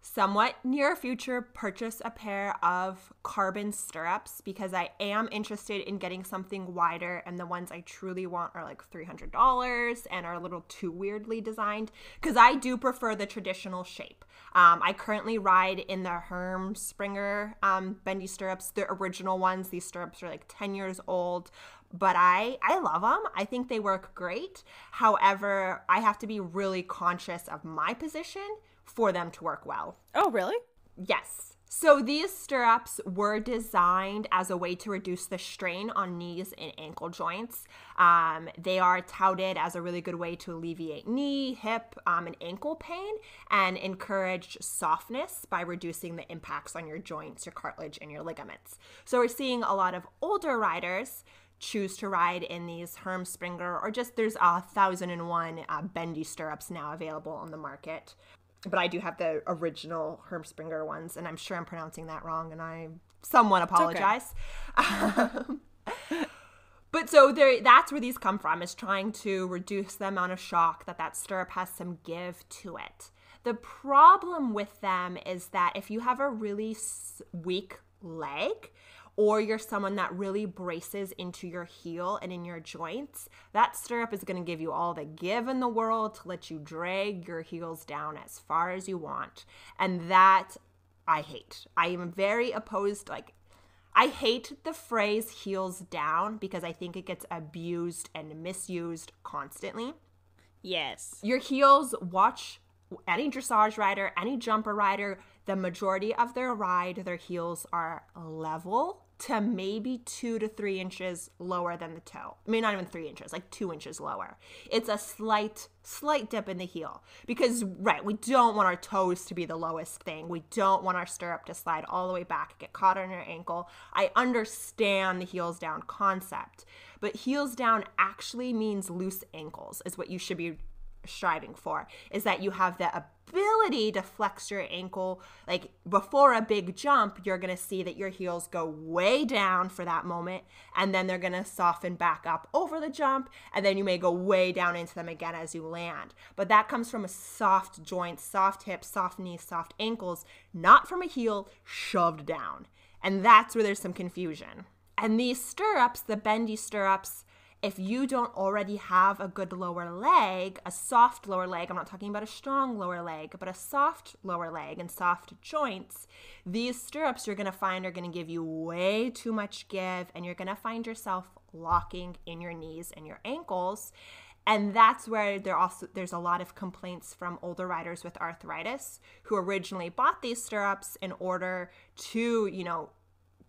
somewhat near future purchase a pair of carbon stirrups because I am interested in getting something wider and the ones I truly want are like $300 and are a little too weirdly designed because I do prefer the traditional shape. Um, I currently ride in the Herm Sprenger um, bendy stirrups, the original ones. These stirrups are like 10 years old but I I love them. I think they work great. However, I have to be really conscious of my position for them to work well. Oh, really? Yes. So these stirrups were designed as a way to reduce the strain on knees and ankle joints. Um, they are touted as a really good way to alleviate knee, hip, um, and ankle pain and encourage softness by reducing the impacts on your joints, your cartilage, and your ligaments. So we're seeing a lot of older riders choose to ride in these Herm Sprenger or just there's a thousand and one uh, bendy stirrups now available on the market but I do have the original Herm Sprenger ones, and I'm sure I'm pronouncing that wrong, and I somewhat apologize. Um, *laughs* but so there, that's where these come from, is trying to reduce the amount of shock that that stirrup has some give to it. The problem with them is that if you have a really weak leg, or you're someone that really braces into your heel and in your joints, that stirrup is going to give you all the give in the world to let you drag your heels down as far as you want. And that I hate. I am very opposed, like, I hate the phrase heels down because I think it gets abused and misused constantly. Yes. Your heels, watch any dressage rider, any jumper rider, the majority of their ride, their heels are level to maybe two to three inches lower than the toe. I mean, not even three inches, like two inches lower. It's a slight, slight dip in the heel because, right, we don't want our toes to be the lowest thing. We don't want our stirrup to slide all the way back, get caught on your ankle. I understand the heels down concept, but heels down actually means loose ankles, is what you should be striving for is that you have the ability to flex your ankle. Like before a big jump you're going to see that your heels go way down for that moment and then they're going to soften back up over the jump and then you may go way down into them again as you land. But that comes from a soft joint soft hips soft knees soft ankles not from a heel shoved down. And that's where there's some confusion. And these stirrups the bendy stirrups if you don't already have a good lower leg, a soft lower leg, I'm not talking about a strong lower leg, but a soft lower leg and soft joints, these stirrups you're gonna find are gonna give you way too much give and you're gonna find yourself locking in your knees and your ankles. And that's where there also there's a lot of complaints from older riders with arthritis who originally bought these stirrups in order to, you know,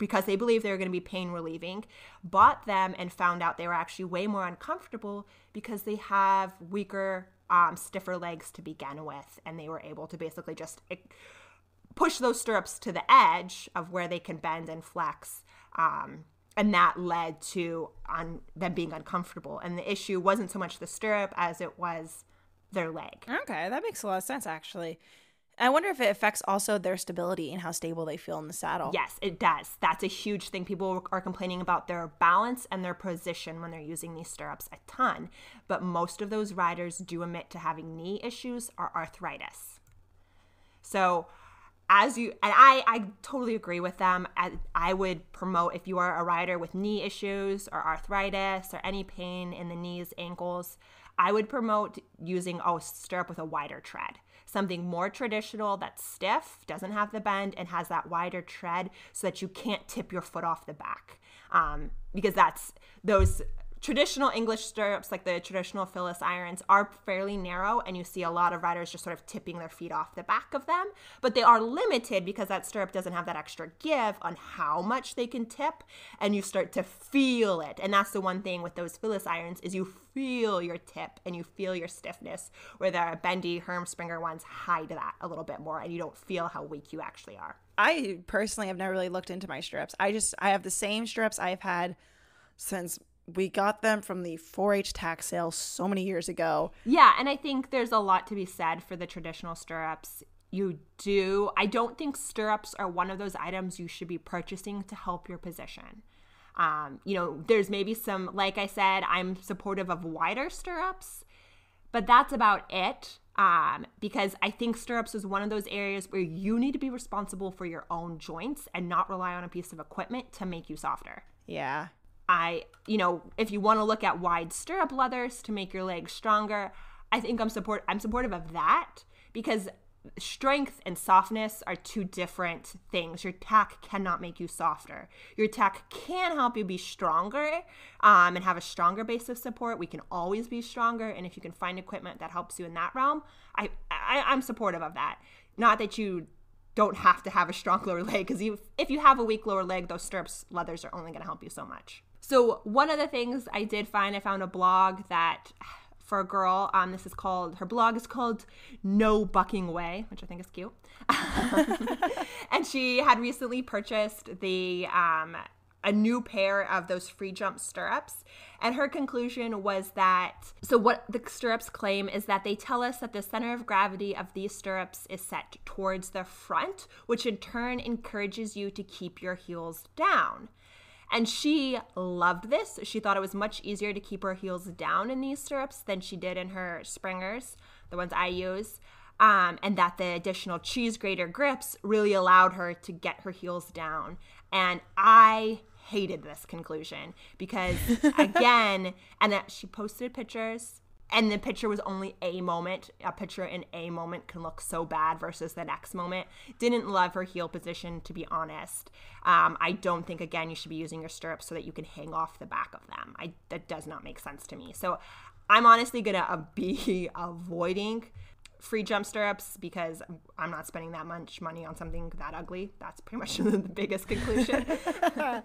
because they believed they were going to be pain relieving, bought them and found out they were actually way more uncomfortable because they have weaker, um, stiffer legs to begin with. And they were able to basically just eh, push those stirrups to the edge of where they can bend and flex. Um, and that led to them being uncomfortable. And the issue wasn't so much the stirrup as it was their leg. Okay, that makes a lot of sense actually. I wonder if it affects also their stability and how stable they feel in the saddle. Yes, it does. That's a huge thing. People are complaining about their balance and their position when they're using these stirrups a ton. But most of those riders do admit to having knee issues or arthritis. So, as you and I, I totally agree with them. I, I would promote if you are a rider with knee issues or arthritis or any pain in the knees, ankles, I would promote using a stirrup with a wider tread something more traditional that's stiff, doesn't have the bend, and has that wider tread so that you can't tip your foot off the back. Um, because that's those traditional English stirrups, like the traditional Fillis irons, are fairly narrow, and you see a lot of riders just sort of tipping their feet off the back of them. But they are limited because that stirrup doesn't have that extra give on how much they can tip, and you start to feel it. And that's the one thing with those Fillis irons is you feel your tip and you feel your stiffness, where the bendy Herm Sprenger ones hide that a little bit more, and you don't feel how weak you actually are. I personally have never really looked into my stirrups. I just I have the same stirrups I've had since we got them from the 4-H tack sale so many years ago. Yeah, and I think there's a lot to be said for the traditional stirrups. You do. I don't think stirrups are one of those items you should be purchasing to help your position. Um, you know, there's maybe some, like I said, I'm supportive of wider stirrups, but that's about it. Um, because I think stirrups is one of those areas where you need to be responsible for your own joints and not rely on a piece of equipment to make you softer. Yeah. I, you know, if you want to look at wide stirrup leathers to make your legs stronger, I think I'm support I'm supportive of that because strength and softness are two different things. Your tack cannot make you softer. Your tack can help you be stronger um, and have a stronger base of support. We can always be stronger, and if you can find equipment that helps you in that realm, I, I I'm supportive of that. Not that you don't have to have a strong *laughs* lower leg because if you have a weak lower leg, those stirrups leathers are only going to help you so much. So one of the things I did find, I found a blog that *sighs* for a girl. Um, this is called her blog is called No Bucking Way, which I think is cute. *laughs* and she had recently purchased the um, a new pair of those free jump stirrups. And her conclusion was that so, what the stirrups claim is that they tell us that the center of gravity of these stirrups is set towards the front, which in turn encourages you to keep your heels down. And she loved this. She thought it was much easier to keep her heels down in these stirrups than she did in her springers, the ones I use. Um, and that the additional cheese grater grips really allowed her to get her heels down. And I hated this conclusion because, *laughs* again, and that she posted pictures and the picture was only a moment. A picture in a moment can look so bad versus the next moment. Didn't love her heel position, to be honest. Um, I don't think, again, you should be using your stirrups so that you can hang off the back of them. I, that does not make sense to me. So I'm honestly going to uh, *laughs* be avoiding free jump stirrups because I'm not spending that much money on something that ugly. That's pretty much *laughs* the biggest conclusion. *laughs*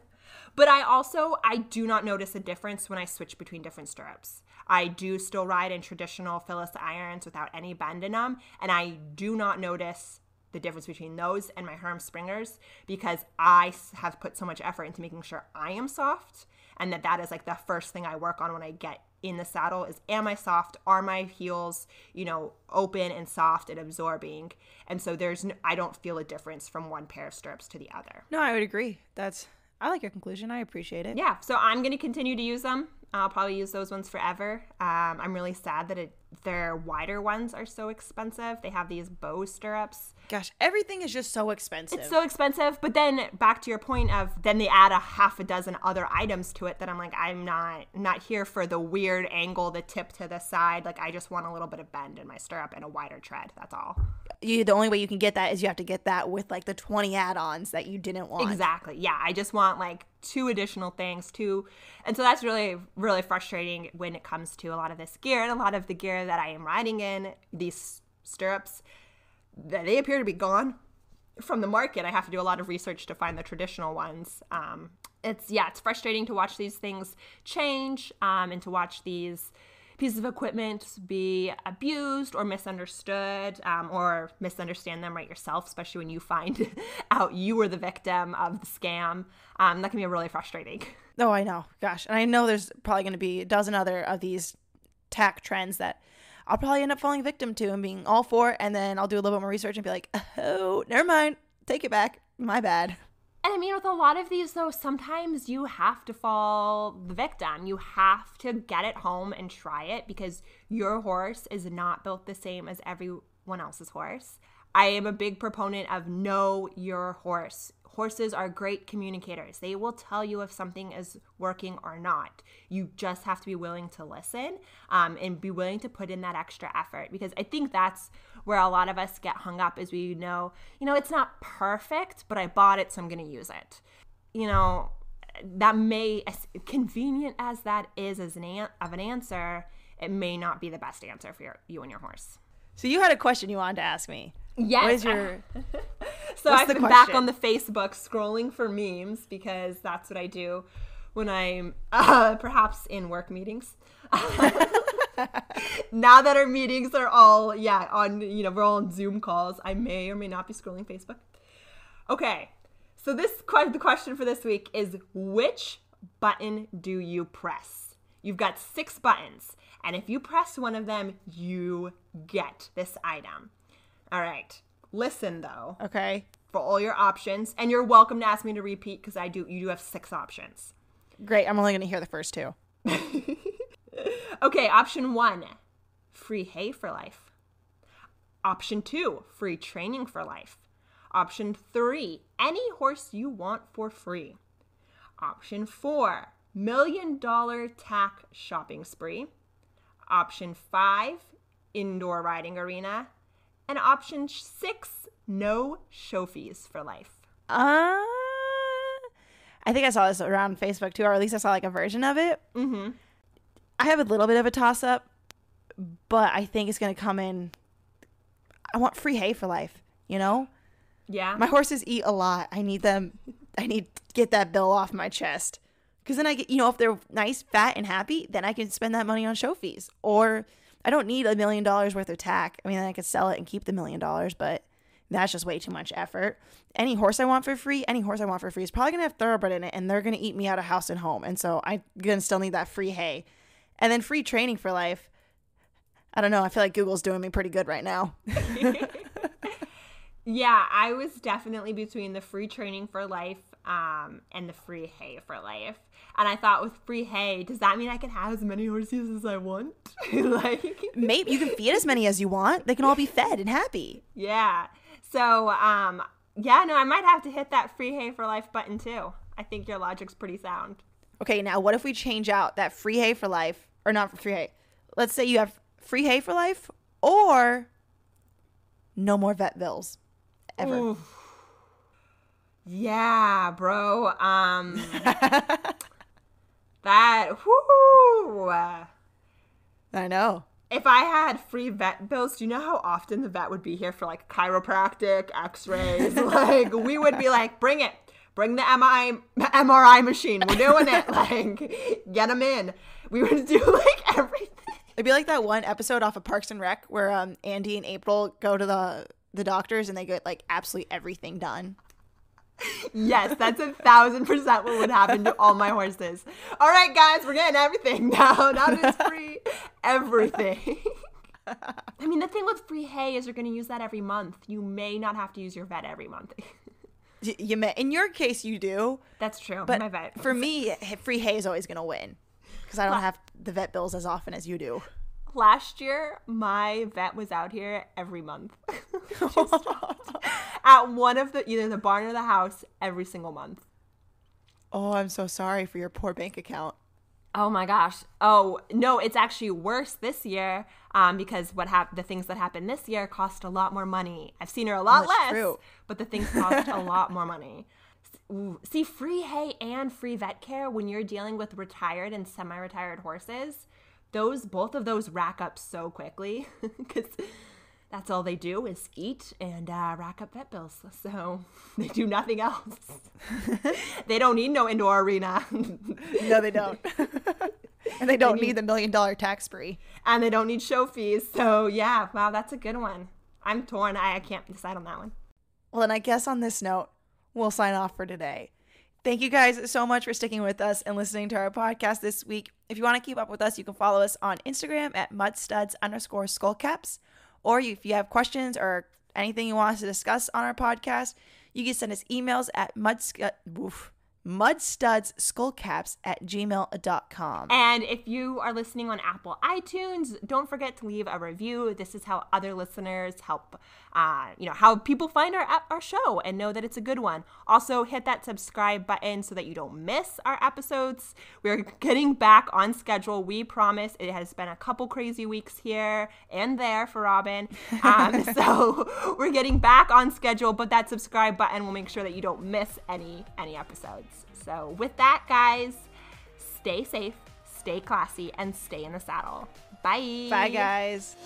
but I also I do not notice a difference when I switch between different stirrups. I do still ride in traditional Fillis irons without any bend in them, and I do not notice the difference between those and my Herm Sprengers because I have put so much effort into making sure I am soft and that that is like the first thing I work on when I get in the saddle is am I soft? Are my heels, you know, open and soft and absorbing? And so there's no, I don't feel a difference from one pair of stirrups to the other. No, I would agree. That's I like your conclusion. I appreciate it. Yeah, so I'm going to continue to use them. I'll probably use those ones forever. Um, I'm really sad that it, their wider ones are so expensive. They have these bow stirrups. Gosh, everything is just so expensive. It's so expensive. But then back to your point of then they add a half a dozen other items to it that I'm like, I'm not not here for the weird angle, the tip to the side. Like I just want a little bit of bend in my stirrup and a wider tread. That's all. You the only way you can get that is you have to get that with like the 20 add-ons that you didn't want. Exactly. Yeah, I just want like two additional things too. And so that's really really frustrating when it comes to a lot of this gear and a lot of the gear that I am riding in, these stirrups they appear to be gone from the market. I have to do a lot of research to find the traditional ones. Um, it's yeah, it's frustrating to watch these things change um, and to watch these pieces of equipment be abused or misunderstood um, or misunderstand them right yourself, especially when you find *laughs* out you were the victim of the scam. Um, that can be really frustrating. Oh, I know. Gosh. And I know there's probably going to be a dozen other of these tack trends that I'll probably end up falling victim to and being all for. And then I'll do a little bit more research and be like, oh, never mind. Take it back. My bad. And I mean, with a lot of these, though, sometimes you have to fall the victim. You have to get it home and try it because your horse is not built the same as everyone else's horse. I am a big proponent of know your horse. Horses are great communicators. They will tell you if something is working or not. You just have to be willing to listen um, and be willing to put in that extra effort because I think that's where a lot of us get hung up is we know, you know, it's not perfect, but I bought it, so I'm going to use it. You know, that may, as convenient as that is as an an- of an answer, it may not be the best answer for your, you and your horse. So you had a question you wanted to ask me. Yes. What is your *laughs* So I've been back on the Facebook scrolling for memes because that's what I do when I'm uh, perhaps in work meetings. *laughs* *laughs* now that our meetings are all yeah on you know we're all on Zoom calls, I may or may not be scrolling Facebook. Okay, so this the question for this week is which button do you press? You've got six buttons, and if you press one of them, you get this item. All right. Listen though. Okay. For all your options, and you're welcome to ask me to repeat because I do. You do have six options. Great. I'm only going to hear the first two. *laughs* okay. Option one: free hay for life. Option two: free training for life. Option three: any horse you want for free. Option four: million dollar tack shopping spree. Option five: indoor riding arena. And option six, no show fees for life. Uh, I think I saw this around Facebook too, or at least I saw like a version of it. Mm-hmm. I have a little bit of a toss up, but I think it's going to come in. I want free hay for life, you know? Yeah. My horses eat a lot. I need them, I need to get that bill off my chest. Because then I get, you know, if they're nice, fat, and happy, then I can spend that money on show fees or I don't need a million dollars worth of tack. I mean, I could sell it and keep the million dollars, but that's just way too much effort. Any horse I want for free, any horse I want for free is probably gonna have thoroughbred in it, and they're gonna eat me out of house and home. And so I'm gonna still need that free hay, and then free training for life. I don't know. I feel like Google's doing me pretty good right now. *laughs* yeah, I was definitely between the free training for life um, and the free hay for life. And I thought with free hay, does that mean I can have as many horses as I want? *laughs* like, Maybe you can feed as many as you want. They can all be fed and happy. yeah. So, um, yeah, no, I might have to hit that free hay for life button too. I think your logic's pretty sound. Okay, now what if we change out that free hay for life, or not for free hay? Let's say you have free hay for life, or no more vet bills ever. Oof. Yeah, bro. Um, *laughs* that, whoo. I know. If I had free vet bills, do you know how often the vet would be here for like chiropractic, x-rays? *laughs* like we would be like, bring it. Bring the MRI, MRI machine. We're doing it. *laughs* Like, get them in. We would do like everything. It'd be like that one episode off of Parks and Rec where um, Andy and April go to the the doctors and they get like absolutely everything done. Yes, that's a thousand percent what would happen to all my horses. All right, guys, we're getting everything now. *laughs* Now that it's free, everything. I mean, the thing with free hay is you're going to use that every month. You may not have to use your vet every month. *laughs* You may, in your case, you do, That's true. but my vet. for me, free hay is always gonna win because I don't have the vet bills as often as you do. last year, my vet was out here every month. *laughs* At one of the either the barn or the house every single month. oh, I'm so sorry for your poor bank account. Oh my gosh. Oh no, it's actually worse this year um, because what hap- the things that happened this year cost a lot more money. I've seen her a lot That's less, true. but the things cost a *laughs* lot more money. See, free hay and free vet care when you're dealing with retired and semi-retired horses, those both of those rack up so quickly *laughs* because that's all they do is eat and uh, rack up vet bills. *laughs* So they do nothing else. *laughs* they don't need no indoor arena. No, they don't. *laughs* and they don't need the million dollar tax free. and they don't need show fees. So yeah, wow, that's a good one. I'm torn. I, I can't decide on that one. Well, and I guess on this note, we'll sign off for today. Thank you guys so much for sticking with us and listening to our podcast this week. If you want to keep up with us, you can follow us on Instagram at mudstuds underscore skullcaps. Or if you have questions or anything you want us to discuss on our podcast, you can send us emails at mudscu- uh, oof, mudstudsskullcaps at gmail.com. And if you are listening on Apple iTunes, don't forget to leave a review. This is how other listeners help, uh, you know, how people find our our show and know that it's a good one. Also, hit that subscribe button so that you don't miss our episodes. We're getting back on schedule. We promise. It has been a couple crazy weeks here and there for Robin, *laughs* um, so we're getting back on schedule. But that subscribe button will make sure that you don't miss any any episodes. So with that, guys stay safe, stay classy, and stay in the saddle. Bye. Bye, guys.